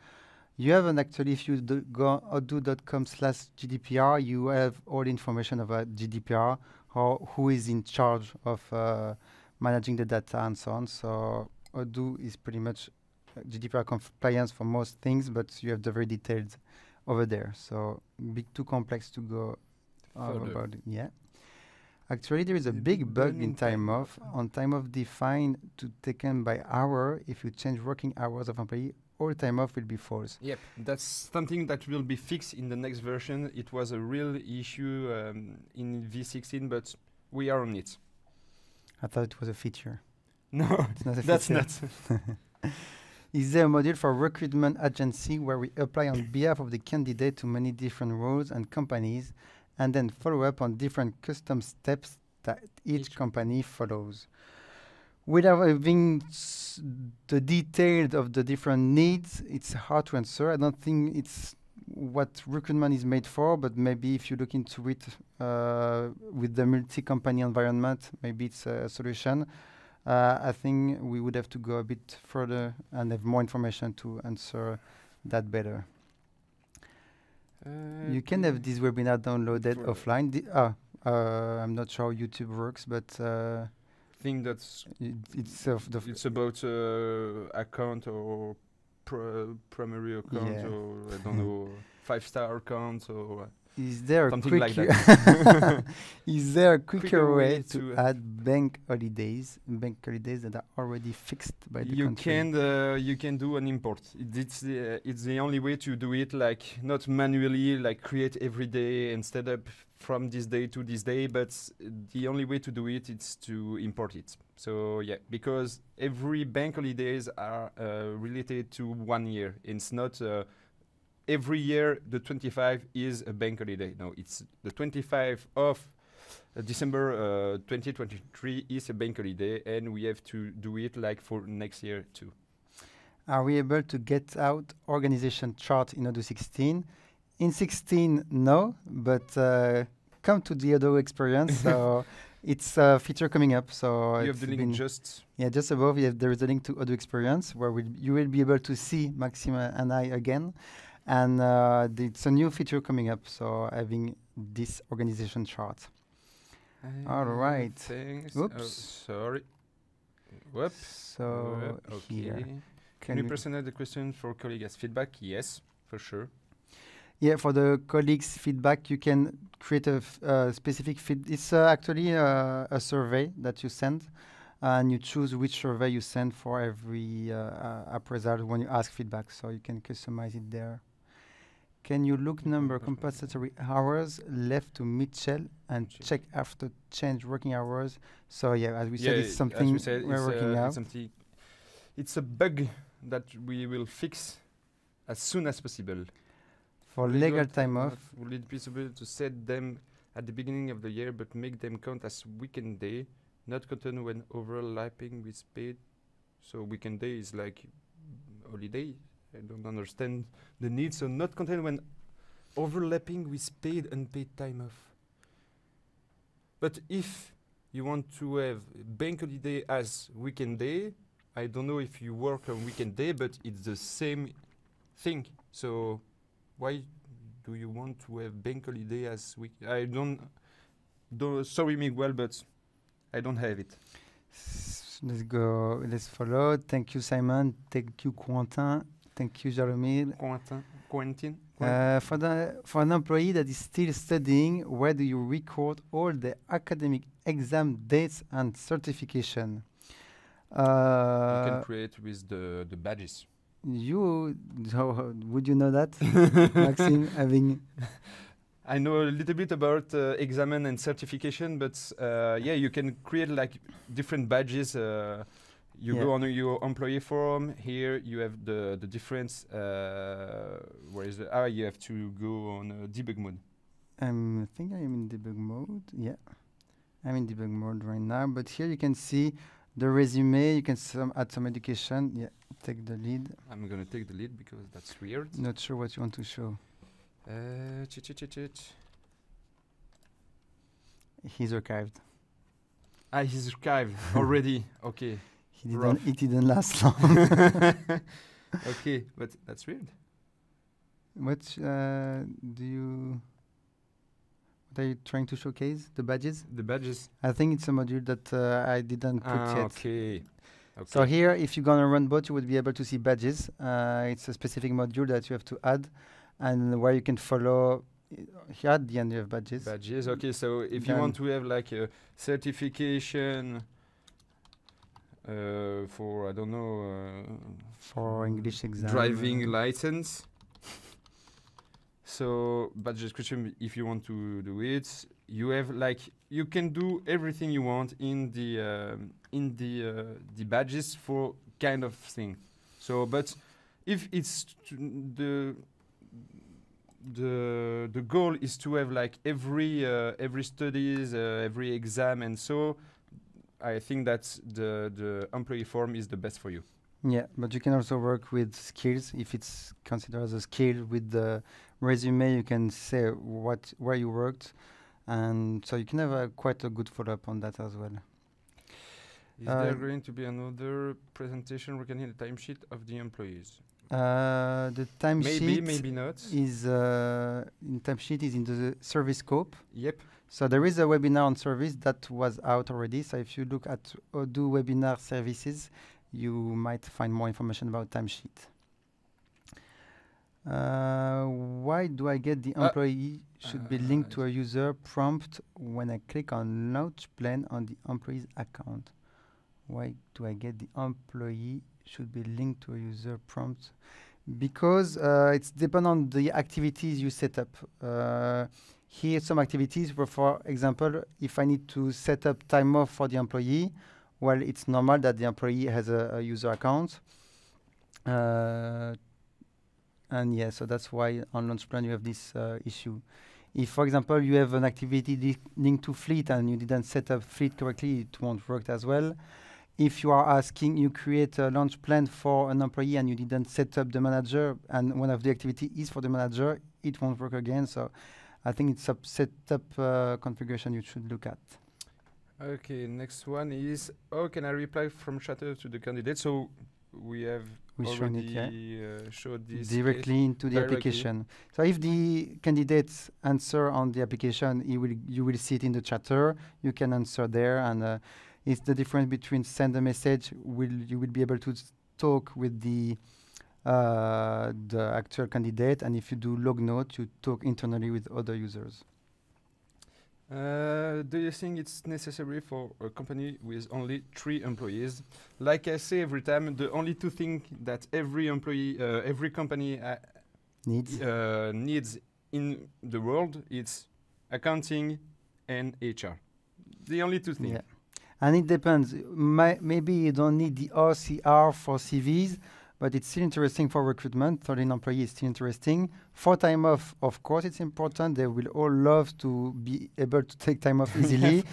You haven't actually, if you go odoo.com slash GDPR, you have all the information about GDPR, how, who is in charge of uh, managing the data and so on. So Odoo is pretty much uh, GDPR compliance for most things, but you have the very detailed over there. So big too complex to go uh, about it. Yeah. Actually, there is a big bug in time off. On time off defined to taken by hour, if you change working hours of employee, all time off will be false. Yep, that's something that will be fixed in the next version. It was a real issue um, in V16, but we are on it. I thought it was a feature. No, It's not a that's feature. not. Is there a module for recruitment agency where we apply on behalf of the candidate to many different roles and companies and then follow up on different custom steps that each Each- company follows? Without having the details of the different needs, it's hard to answer. I don't think it's what recruitment is made for, but maybe if you look into it uh, with the multi-company environment, maybe it's a solution. Uh, I think we would have to go a bit further and have more information to answer that better. Uh, You can have this webinar downloaded offline. Ah, uh, I'm not sure how YouTube works, but thing that's it, it's the it's about uh, account or pr- primary account Yeah. or I don't know five star account or Is there Something like that. is there a quicker, Quicker way, way to, to- add bank holidays, bank holidays that are already fixed by the you country? can uh, you can do an import. It- It's the uh, it's the only way to do it like not manually like create every day and set up from this day to this day, but the only way to do it is to import it. So yeah, because every bank holidays are uh, related to one year. It's not uh, every year the 25 is a bank holiday. No, it's the 25 of uh, December uh, 2023 is a bank holiday, and we have to do it like for next year too. Are we able to get out organization chart in Odoo 16? In 16, no, but uh, come to the Odoo experience. so it's a feature coming up. So you have the link just yeah, just above, have, there is a link to Odoo experience where we'll, you will be able to see Maxime and I again. And uh, it's a new feature coming up. So having this organization chart. All Uh, right. Thanks. Oh, Oops. sorry. Whoop. So Whoop, here, okay. can Can you we- present the question for colleague as feedback? Yes, for sure. Yeah, for the colleagues' feedback, you can create a f- uh, specific feed. It's uh, actually uh, a survey that you send, and you choose which survey you send for every uh, uh, appraisal when you ask feedback. So you can customize it there. Can you look number compensatory hours left to Mitchell and Check. check after change working hours? So yeah, as we said, it's something we said, we're it's, working uh, out. It's, it's a bug that we will fix as soon as possible. For Legal legal time off, Will it be possible to set them at the beginning of the year but make them count as weekend day, not counted when overlapping with paid? So weekend day is like holiday. I don't understand the need. So not counted when overlapping with paid unpaid time off. But if you want to have bank holiday as weekend day, I don't know if you work on weekend day, but it's the same thing. So why do you want to have bank holiday as week? I don't. do sorry, Miguel, but I don't have it. Let's go. Let's follow. Thank you, Simon. Thank you, Quentin. Thank you, Jeremy. Quentin, Quentin. Uh, for the for an employee that is still studying, where do you record all the academic exam dates and certification? you can Uh, create with the the badges. You how, how- would you know that, Maxime? Having I know a little bit about uh, examen and certification, but uh, yeah, you can create like different badges. Uh, you Yeah. go on your employee forum. Here you have the the difference. Uh, where is the ah? You have to go on uh, debug mode. I'm, I think I am in debug mode. Yeah, I'm in debug mode right now. But here you can see the resume. You can some add some education. Yeah, take the lead. I'm gonna take the lead because that's weird. Not sure what you want to show. Uh, chit, chit, chit. He's archived. Ah, he's archived already. Okay. He didn't. Rough. It didn't last long. okay, but that's weird. What uh, do you? What are you trying to showcase? The badges? The badges. I think it's a module that uh, I didn't put Ah, yet. okay. Okay. So here, if you're gonna runbot, you would be able to see badges. Uh, it's a specific module that you have to add, and where you can follow. Here at the end, you have badges. badges. Okay, so if you want to have like a certification uh, for I don't know uh, For English exam, driving uh, license. So badge description, if you want to do it, you have like you can do everything you want in the um, in the uh, the badges for kind of thing. So, but if it's the the the goal is to have like every uh, every studies, uh, every exam, and so I think that the the employee form is the best for you. Yeah, but you can also work with skills if it's considered as a skill. With the resume, you can say what where you worked, and so you can have a, quite a good follow up on that as well. Is Uh, there going to be another presentation regarding the timesheet of the employees? Uh, the timesheet Maybe, maybe not. is uh, in timesheet is in the service scope. Yep. So there is a webinar on service that was out already. So if you look at Odoo webinar services, you might find more information about timesheet. Uh, why do I get the Uh, employee should be linked uh, to a user prompt when I click on launch plan on the employee's account? Why do I get the employee should be linked to a user prompt? Because uh, it's depend on the activities you set up. Uh, here, some activities were, for example, if I need to set up time off for the employee, well, it's normal that the employee has a, a user account. And yeah, so that's why on launch plan you have this uh, issue. If, for example, you have an activity li- linked to fleet and you didn't set up fleet correctly, it won't work as well. If you are asking, you create a launch plan for an employee and you didn't set up the manager, and one of the activity is for the manager, it won't work again. So I think it's a setup uh, configuration you should look at. Okay, next one is how can I reply from Chatter to the candidate? So we have We shown it, yeah. uh, showed this directly into the directly. application. So if the candidates answer on the application, you will you will see it in the chatter. You can answer there, and uh, it's the difference between send a message. Will you will be able to talk with the uh, the actual candidate, and if you do log note, you talk internally with other users. Uh, do you think it's necessary for a company with only three employees? Like I say every time, the only two things that every employee, uh, every company uh, Needs. uh, needs in the world, it's accounting and HR. The only two things. Yeah. And it depends. Mi- maybe you don't need the OCR for CVs, but it's still interesting for recruitment. 13 employees is still interesting. For time off, of course, it's important. They will all love to be able to take time off easily.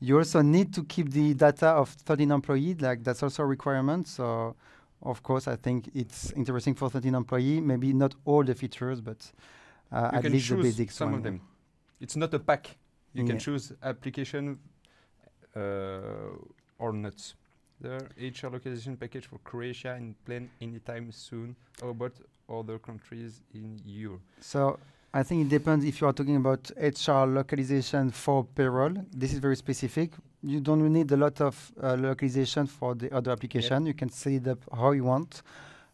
you also need to keep the data of 13 employees. Like that's also a requirement. So, of course, I think it's interesting for 13 employee. Maybe not all the features, but uh, at least the basics some one. of them. It's not a pack. You Yeah. can choose application uh, or not. The HR localization package for Croatia and plan anytime soon. How about other countries in Europe? So I think it depends if you are talking about HR localization for payroll. This is very specific. You don't need a lot of uh, localization for the other application. You can set it up how you want.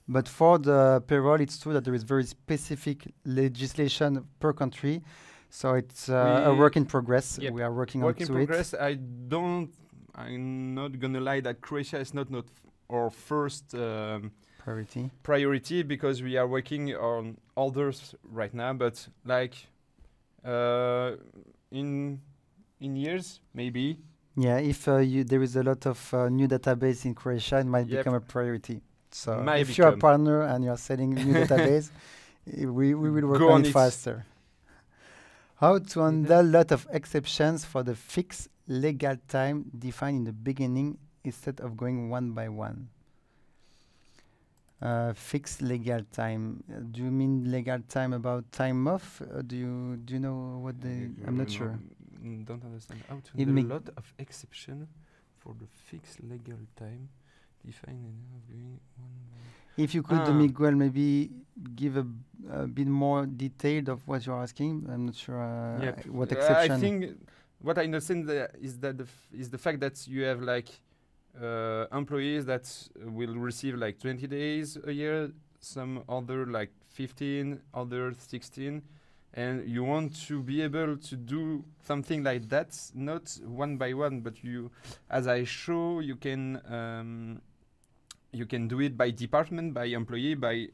But for the payroll, it's true that there is very specific legislation per country. So it's uh, a work in progress. Yep. We are working Work on in progress. I don't. I'm not gonna lie that Croatia is not not our first um. Priority. priority because we are working on others right now. But like uh, in in years maybe Yeah, if uh, you, there is a lot of uh, new database in Croatia, it might Yep. become a priority. So Might if you're a partner and you're selling new database, we, we will work Go on, on it it. faster. How to handle lot of exceptions for the fixed legal time defined in the beginning instead of going one by one? Uh, fixed legal time. Uh, do you mean legal time about time off? Uh, do you do you know what the? I'm not sure. mm, Don't understand. How to It a lot of exception for the fixed legal time defined in one. If you could, Ah. Miguel, maybe give a bit more detail of what you're asking. I'm not sure uh, Yep. what Uh, exception. I think what I understand tha- is that the is the fact that you have like uh, employees that will receive like 20 days a year, some other like 15, other 16, and you want to be able to do something like that, not one by one, but you, as I show, you can um, you can do it by department, by employee, by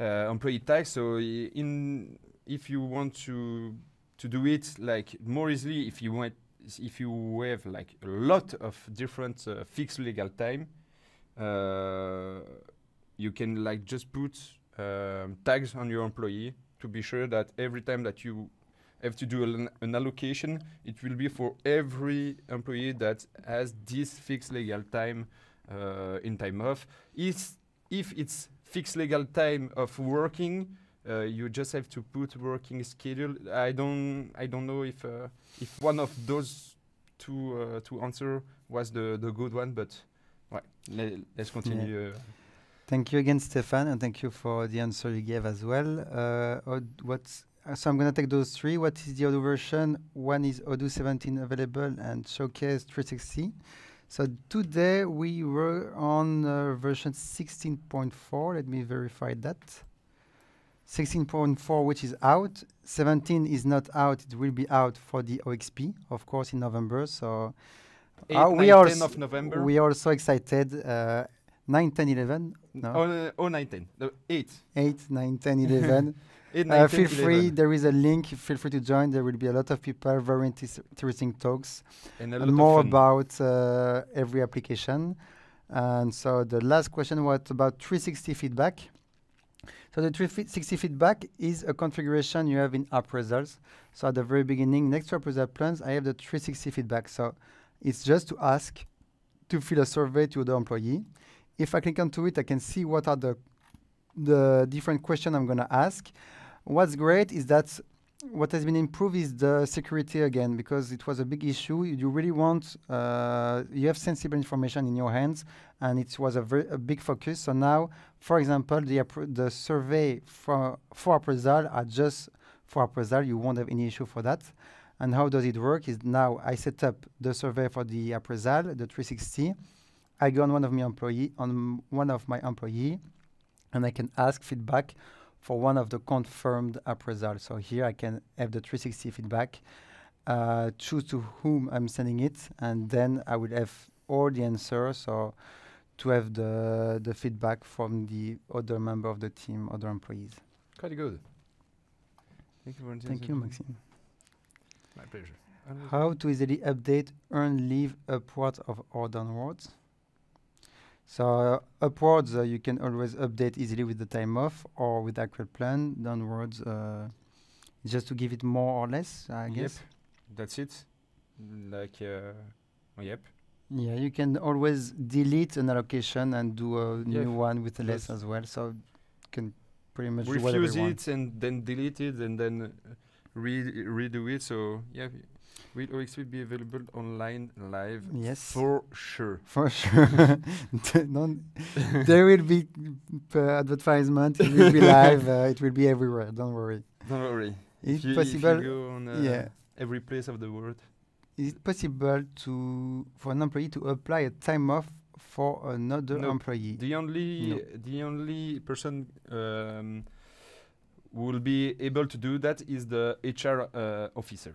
uh, employee tags. So in if you want to to do it like more easily, if you want if you have like a lot of different uh, fixed legal time, uh, you can like just put um, tags on your employee to be sure that every time that you have to do an, an allocation, it will be for every employee that has this fixed legal time uh, in time off. Is if it's fixed legal time of working, uh, you just have to put working schedule. I don't I don't know if uh, if one of those two uh, two answer was the the good one, but right, le- let's continue. Uh, Thank you again, Stefan, and thank you for the answer you gave as well. Uh, what's uh, so I'm gonna take those three. What is the other version? One is Odoo 17 available and Showcase 360. So today we were on uh, version 16.4. Let me verify that. 16.4, which is out. 17 is not out. It will be out for the OXP, of course, in November. So 8, uh, 9, we are of November. we are so excited. Uh, 9, 10, 11. No. Oh, uh, oh, 9, 10. No, 8. 8, 9, 10, 11. 8, 9, uh, 10, feel free. There is a link. Feel free to join. There will be a lot of people, very inter- interesting talks, And a lot and more about uh, every application. And so the last question was about 360 feedback. So the 360 feedback is a configuration you have in appraisals. So at the very beginning, next to appraisal plans, I have the 360 feedback. So it's just to ask to fill a survey to the employee. If I click onto it, I can see what are the the different questions I'm going to ask. What's great is that what has been improved is the security again because it was a big issue. You really want uh, you have sensible information in your hands, and it was a very a big focus. So now, for example, the the survey for for appraisal are just for appraisal. You won't have any issue for that. And how does it work? Is now I set up the survey for the appraisal, the 360. I go on one of my employee on one of my employee, and I can ask feedback for one of the confirmed appraisal. So here I can have the 360 feedback, uh, choose to whom I'm sending it, and then I will have all the answers. So to have the the feedback from the other member of the team, other employees. Quite good. Thank you for Thank you. Maxime. My pleasure. How to easily update earn leave upwards of or downwards? So uh, upwards, uh, you can always update easily with the time off or with accrual plan. Downwards, uh, just to give it more or less, I Yep. guess. That's it. Like, uh, yep. Yeah, you can always delete an allocation and do a Yeah, new one with less as well. So you can pretty much Refuse you want. it and then delete it and then uh, re- redo it. So, yeah, will OXP be available online live? Yes. For sure. For sure. There will be p- advertisement. It will be live. Uh, it will be everywhere. Don't worry. Don't worry. If if you possible? go on uh, yeah. every place of the world, Is it possible to for an employee to apply a time off for another No. employee? the only No. the only person um, who will be able to do that is the HR uh, officer.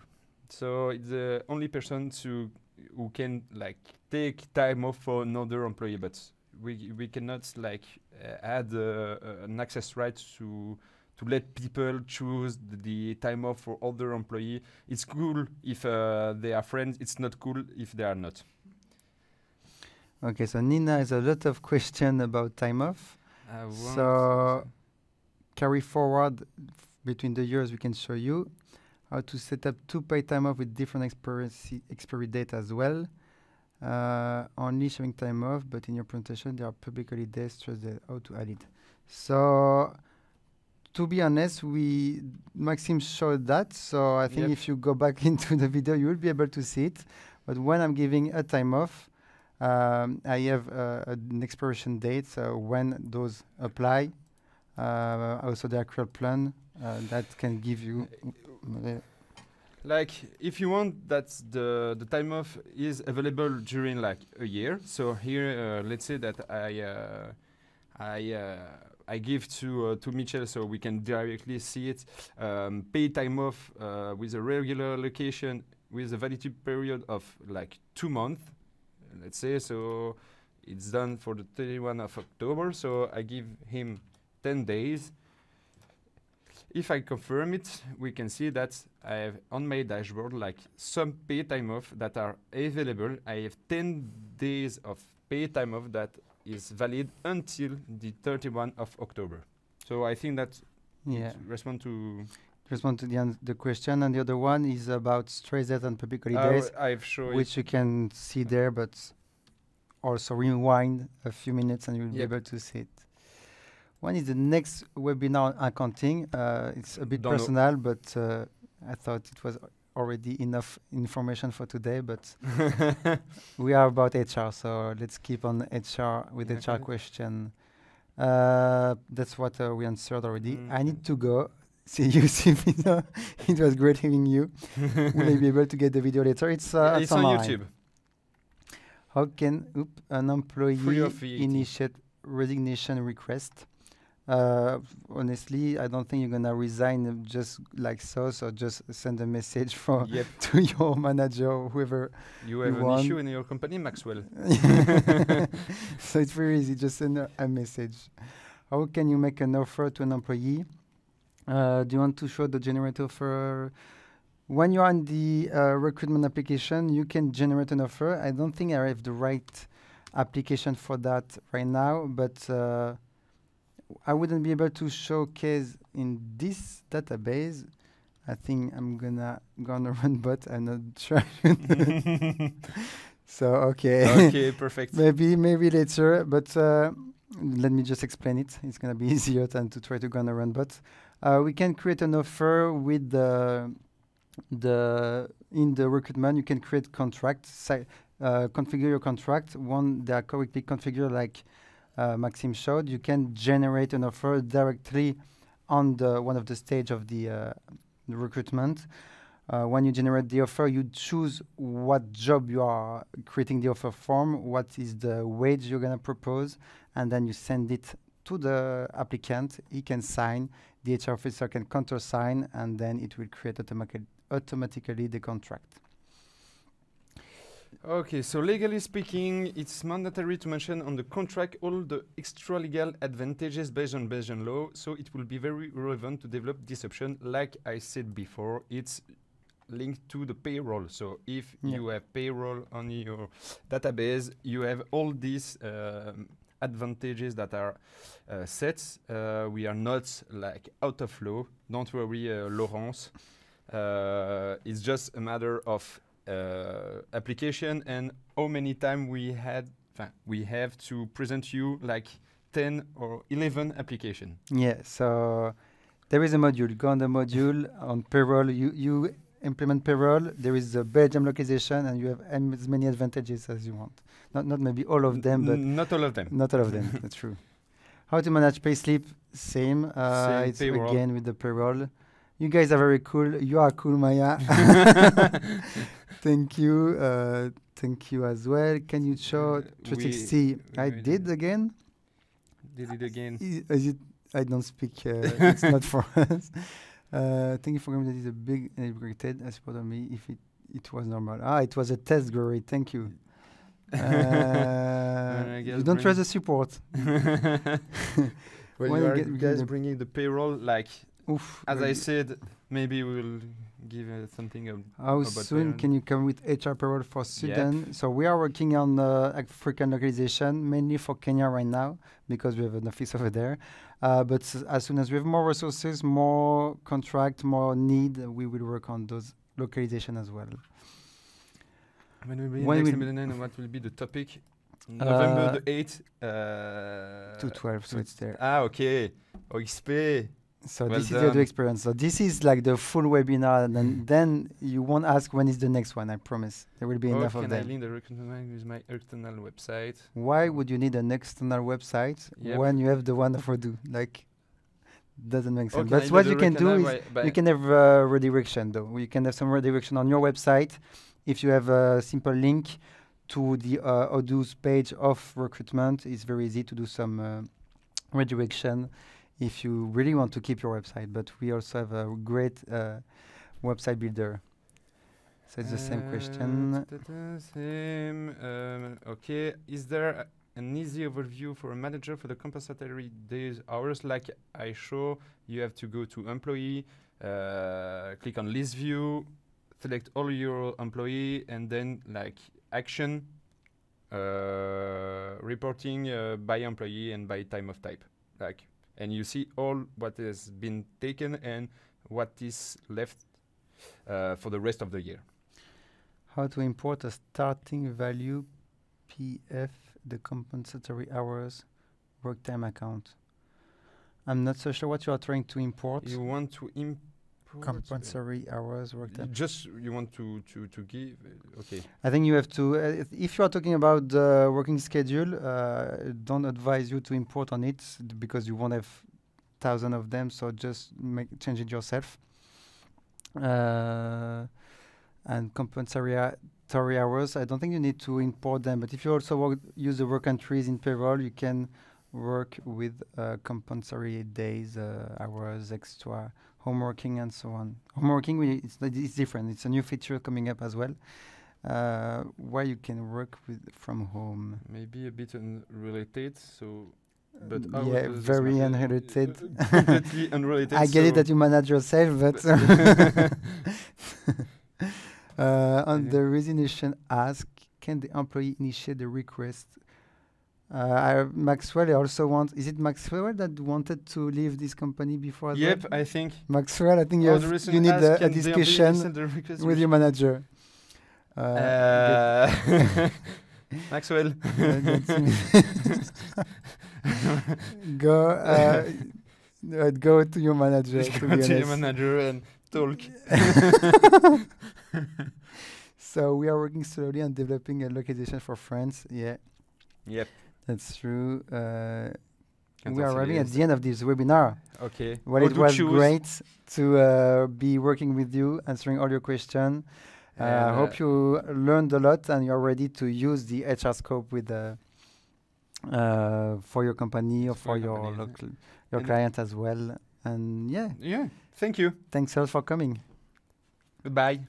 So it's the only person to who can like take time off for another employee, but we we cannot like uh, add uh, an access right to to let people choose the, the time off for other employee. It's cool if uh, they are friends. It's not cool if they are not. Okay, so Nina has a lot of question about time off. So carry forward between the years. We can show you how to set up two pay time off with different expiry expiry date as well. Uh, only showing time off, but in your presentation there are public holidays. Stress the how to add it. So to be honest, we Maxime showed that. So I think Yep. if you go back into the video, you will be able to see it. But when I'm giving a time off, um, I have uh, an expiration date. So when those apply, uh, also the accrual plan uh, that can give you. uh, like if you want that the the time off is available during like a year so here uh, let's say that i uh, i uh, i give to uh, to Michel so we can directly see it. Um, pay time off uh, with a regular location with a validity period of like two months let's say. So it's done for the 31 of october so i give him 10 days. If I confirm it, we can see that I have on my dashboard like some pay time off that are available. I have 10 days of pay time off that is valid until the 31 of October. So I think that yeah. respond to Respond to the, the question, and the other one is about stress days and public uh, holidays, I've shown which you can see there, but also rewind a few minutes and you'll be able to see it. One is the next webinar on accounting. Uh, it's a bit Don't personal, but uh, I thought it was already enough information for today. But we are about HR, so let's keep on HR with Yeah, HR okay. question. Uh, that's what uh, we answered already. I Mhm. need to go. See you, Sylvina. it was great having you. Will I be able to get the video later? It's, uh, it's on. YouTube. How can oop, an employee Free of VAT. initiate resignation request? Uh, honestly, I don't think you're gonna resign just like so. So just send a message for Yep. to your manager or whoever. You have an want- issue in your company, Maxwell. so it's very easy. Just send a, a message. How can you make an offer to an employee? Uh, do you want to show the generator for? When you're on the uh, recruitment application, you can generate an offer. I don't think I have the right application for that right now, but uh, I wouldn't be able to showcase in this database. I think I'm gonna gonna runbot. I'm not sure. so okay. okay, perfect. maybe maybe later, but uh, let me just explain it. It's gonna be easier than to try to go on a runbot. Uh, we can create an offer with the the in the recruitment. You can create contract, si- uh, configure your contract. One they are correctly configured, like uh, Maxime showed. You can generate an offer directly on the one of the stage of the, uh, the recruitment. Uh, when you generate the offer, you choose what job you are creating the offer form, what is the wage you're gonna propose, and then you send it to the applicant. He can sign. The HR officer can countersign, and then it will create automatically automatically the contract. Okay, so legally speaking, it's mandatory to mention on the contract all the extra legal advantages based on Belgian law. So it will be very relevant to develop this option. Like I said before, it's linked to the payroll. So if Yeah. you have payroll on your database, you have all these um, advantages that are uh, set. Uh, we are not like out of law. Don't worry, uh, Laurence. Uh, it's just a matter of uh, application and how many time we had we have to present you like 10 or 11 application Yeah, so there is a module. Go on the module on payroll. You you implement payroll. There is a Belgium localization, and you have as many advantages as you want. Not not maybe all of them, but not all of them not all of them. That's true. How to manage payslip? Same. Uh, Same, it's payroll. again with the payroll. You guys are very cool. You are cool, Maya. thank you. Uh, thank you as well. Can you show Uh, 360? I did again. did it again I- it? I don't speak. Uh, it's not for us. Uh, thank you for coming. That is a big integrated. I support on me if it it was normal. Ah, it was a test, Glory. Thank you. Uh, you don't trust the support. well, When you you are guys bringing the payroll like Oof. as I said maybe we'll give uh, something How soon can you come with HR payroll for Sudan? So we are working on uh, African localization, mainly for Kenya right now, because we have an office over there. Uh, but as soon as we have more resources, more contract, more need, we will work on those localization as well. when will be When next will- what will be the topic November Uh, the 8th uh, to 12, so it's there. ah okay OXP So well this is the done. experience. So this is like the full webinar, and then, then you won't ask when is the next one. I promise there will be How enough of can I link the recruitment with my external website Why would you need an external website Yep. when you have the one of Odoo? Like, doesn't make sense. That's what you can do. Is you can have uh, redirection though. You can have some redirection on your website if you have a simple link to the uh, Odoo's page of recruitment. It's very easy to do some uh, redirection if you really want to keep your website. But we also have a great uh, website builder. So it's the same Uh, question. Same. Um, okay. Is there an easy overview for a manager for the compensatory days hours? Like I show, you have to go to employee, uh, click on list view, select all your employee, and then like action, uh, reporting uh, by employee and by time of type. Like, and you see all what has been taken and what is left uh, for the rest of the year. How to import a starting value PF, the compensatory hours work time account. I'm not so sure what you are trying to import. You want to reports. Compulsory hours worked. Up. Just you want to to to give? uh, Okay. I think you have to. Uh, if- you are talking about the working schedule, uh, don't advise you to import on it because you won't have thousand of them. So just make change it yourself. Uh, and compulsory hou- hours, I don't think you need to import them. But if you also work, use the work entries in payroll, you can work with uh, compulsory days, uh, hours, extra homeworking, and so on. Homeworking, we, it's, it's different. It's a new feature coming up as well, uh, where you can work with from home. Maybe a bit unrelated. So, but Um, yeah, very unrelated. Uh, completely unrelated. I get it that you manage yourself, but uh, on Yeah. the resignation ask, can the employee initiate the request? Uh, I, Maxwell also wants. Is it Maxwell that wanted to leave this company before? Yep, well? I think. Maxwell, I think you, have, you need a, a discussion send the request with your manager. Uh, Uh, Maxwell. go, uh, uh, go to your manager. Just to go to your manager and talk. So we are working slowly on developing a localization for France. Yeah, Yep. That's true. Uh, we are arriving at the end of this webinar. Okay. Well, How it was great to uh, be working with you, answering all your questions. Uh, I and, hope uh, you learned a lot and you're ready to use the HR scope with uh, uh, for your company or for For your your company, local, your And- client as well. And yeah, Yeah. Thank you. thanks a lot for coming. Goodbye.